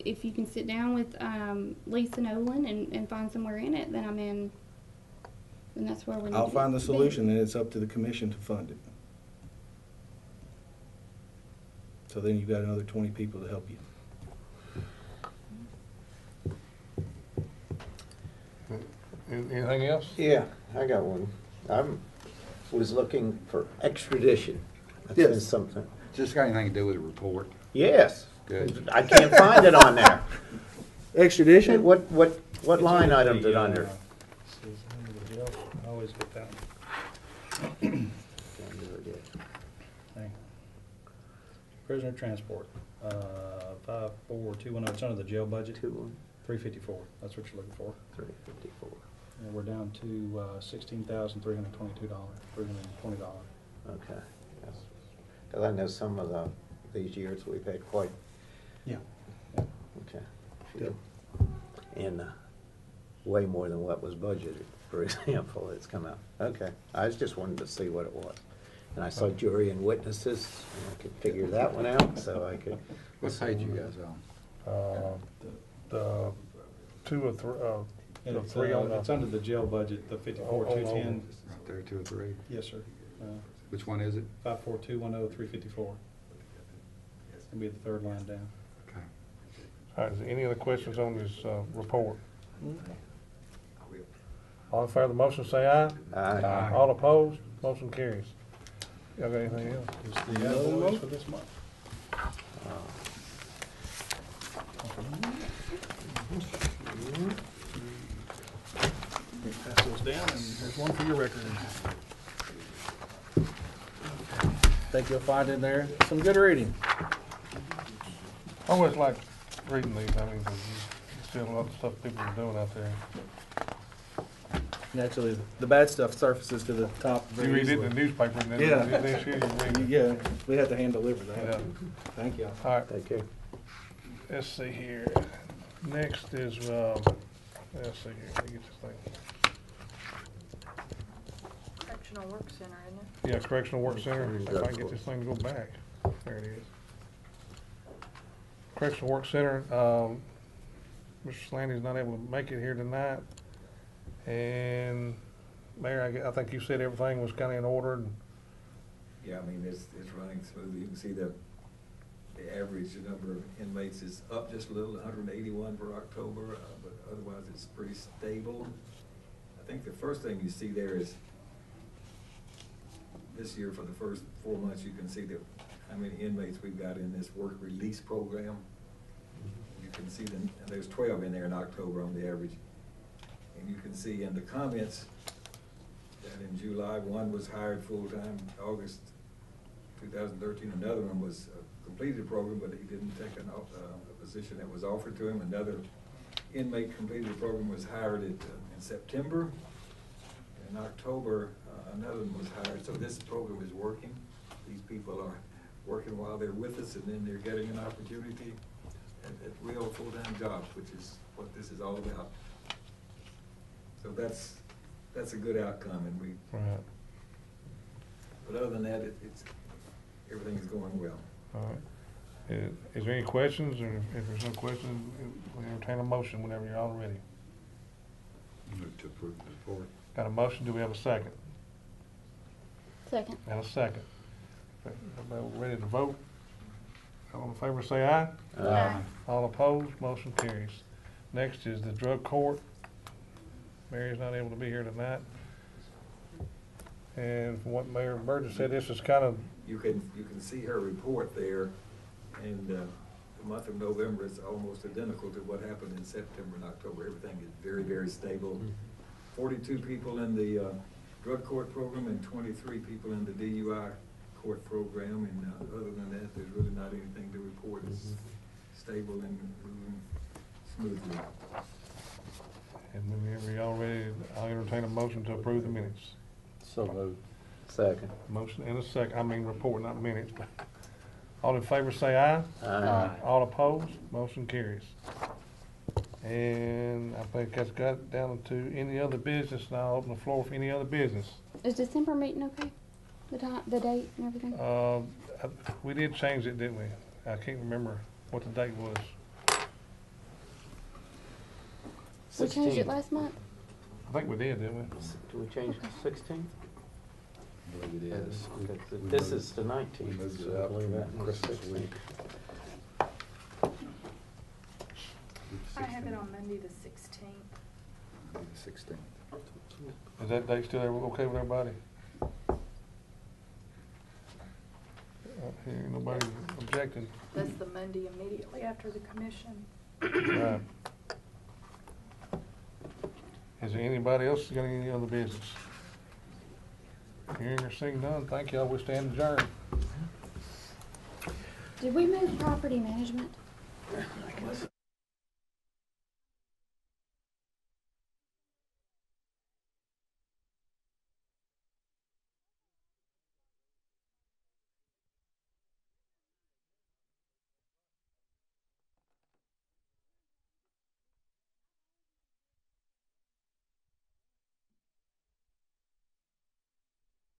S3: if you can sit down with um, Lisa Nolen and, and find somewhere in it, then I'm in. Then that's where we need
S16: I'll
S3: to
S16: find the
S3: be.
S16: solution and it's up to the commission to fund it. So then you've got another twenty people to help you.
S1: Anything else?
S5: Yeah, I got one. I was looking for extradition. That's been
S16: Yes.
S5: something.
S2: Just got anything to do with the report?
S5: Yes.
S2: Good.
S5: I can't find it on there. *laughs*
S16: Extradition?
S5: What, what, what
S16: It's
S5: line
S16: under
S5: item's
S16: the,
S5: it under?
S16: I always get that.
S15: Hang. *coughs* Prisoner transport, uh, five, four, two, one, oh, it's under the jail budget,
S5: Two, one,
S15: three fifty-four, that's what you're looking for.
S5: three fifty-four.
S15: And we're down to, uh, sixteen thousand, three hundred twenty-two dollars, three hundred and twenty dollars.
S5: Okay. Because I know some of the, these years we've had quite,
S15: Yeah.
S5: okay.
S16: Good.
S5: And uh, way more than what was budgeted, for *laughs* example, it's come out. Okay, I was just wanted to see what it was. And I saw jury and witnesses, and I could figure that one out, so I could.
S2: What page you guys on?
S1: Uh, the two or three, uh,
S15: And it's,
S1: three on
S15: uh,
S1: the.
S15: it's under the jail budget, the fifty-four,
S1: Oh, oh,
S15: two
S1: oh.
S15: ten.
S2: Right there, two or three.
S15: Yes, sir. Uh,
S2: Which one is it?
S15: Five, four, two, one, oh, three fifty-four. It'll be the third line down.
S2: Okay.
S1: All right, is there any other questions on this, uh, report? All in favor of the motion, say aye.
S5: Aye.
S1: All opposed, motion carries. Y'all got anything else?
S15: Just the invoice for this month. Down, and there's one for your record.
S16: Think you'll find in there some good reading.
S1: I always like reading these, I mean, 'cause you see a lot of stuff people are doing out there.
S16: Naturally, the bad stuff surfaces to the top
S1: You
S16: very
S1: read it in
S16: easily.
S1: the newspaper and then,
S16: Yeah.
S1: then you read it. *laughs*
S16: Yeah, we have to hand deliver
S1: Yeah.
S16: that. Thank you.
S1: All right,
S5: Take care.
S1: let's see here. Next is, um, let's see here, let me get this thing.
S7: Correctional Work Center, isn't it?
S1: Yeah, Correctional Work Center, if I can get this thing to go back. There it is. Correctional Work Center, um, Mr. Slaney's not able to make it here tonight. And Mayor, I, I think you said everything was kinda in order and,
S9: Yeah, I mean, it's, it's running smoothly. You can see the, the average number of inmates is up just a little, hundred and eighty-one for October, uh, but otherwise it's pretty stable. I think the first thing you see there is, this year for the first four months, you can see that, how many inmates we've got in this work release program. You can see the, there's twelve in there in October on the average. And you can see in the comments that in July, one was hired full-time, August two thousand thirteen, another one was uh, completed the program, but he didn't take an, uh, a position that was offered to him. Another inmate completed the program, was hired at, uh, in September. In October, another one was hired, so this program is working. These people are working while they're with us, and then they're getting an opportunity at, at real full-time jobs, which is what this is all about. So that's, that's a good outcome, and we,
S1: right,
S9: but other than that, it, it's, everything is going well.
S1: all right. Is, is there any questions, or if there's no questions, we entertain a motion whenever you're all ready.
S2: Move to approve the report.
S1: Got a motion, do we have a second?
S3: Second.
S1: And a second. Everybody ready to vote? All in favor, say aye.
S3: Aye.
S1: All opposed, motion carries. Next is the drug court. Mary's not able to be here tonight. And from what Mayor Burgess said, this is kind of,
S9: You can, you can see her report there, and, uh, the month of November is almost identical to what happened in September and October. Everything is very, very stable. Forty-two people in the, uh, drug court program and twenty-three people in the DUI court program, and, uh, other than that, there's really not anything to report. It's stable and moving smoothly.
S1: and whenever y'all ready, I'll entertain a motion to approve the minutes.
S5: So moved. Second.
S1: Motion and a second, I mean report, not minutes, but all in favor say aye.
S5: Aye.
S1: All opposed, motion carries. And I think that's got down to any other business, and I'll open the floor for any other business.
S3: Is December meeting okay? The time, the date and everything?
S1: Uh, I- we did change it, didn't we? I can't remember what the date was.
S3: We changed it last month?
S1: I think we did, didn't we?
S5: Do we change it to sixteen?
S2: I believe it is.
S5: This is the nineteenth.
S2: We moved it up from Christmas week.
S7: I have it on Monday the sixteenth.
S2: The sixteenth.
S1: Is that date still okay with everybody? Uh, Here, nobody objecting.
S7: That's the Monday immediately after the commission.
S1: Right. Is there anybody else got any other business? Hearing or seeing none, thank y'all, we stand adjourned.
S3: Did we move property management?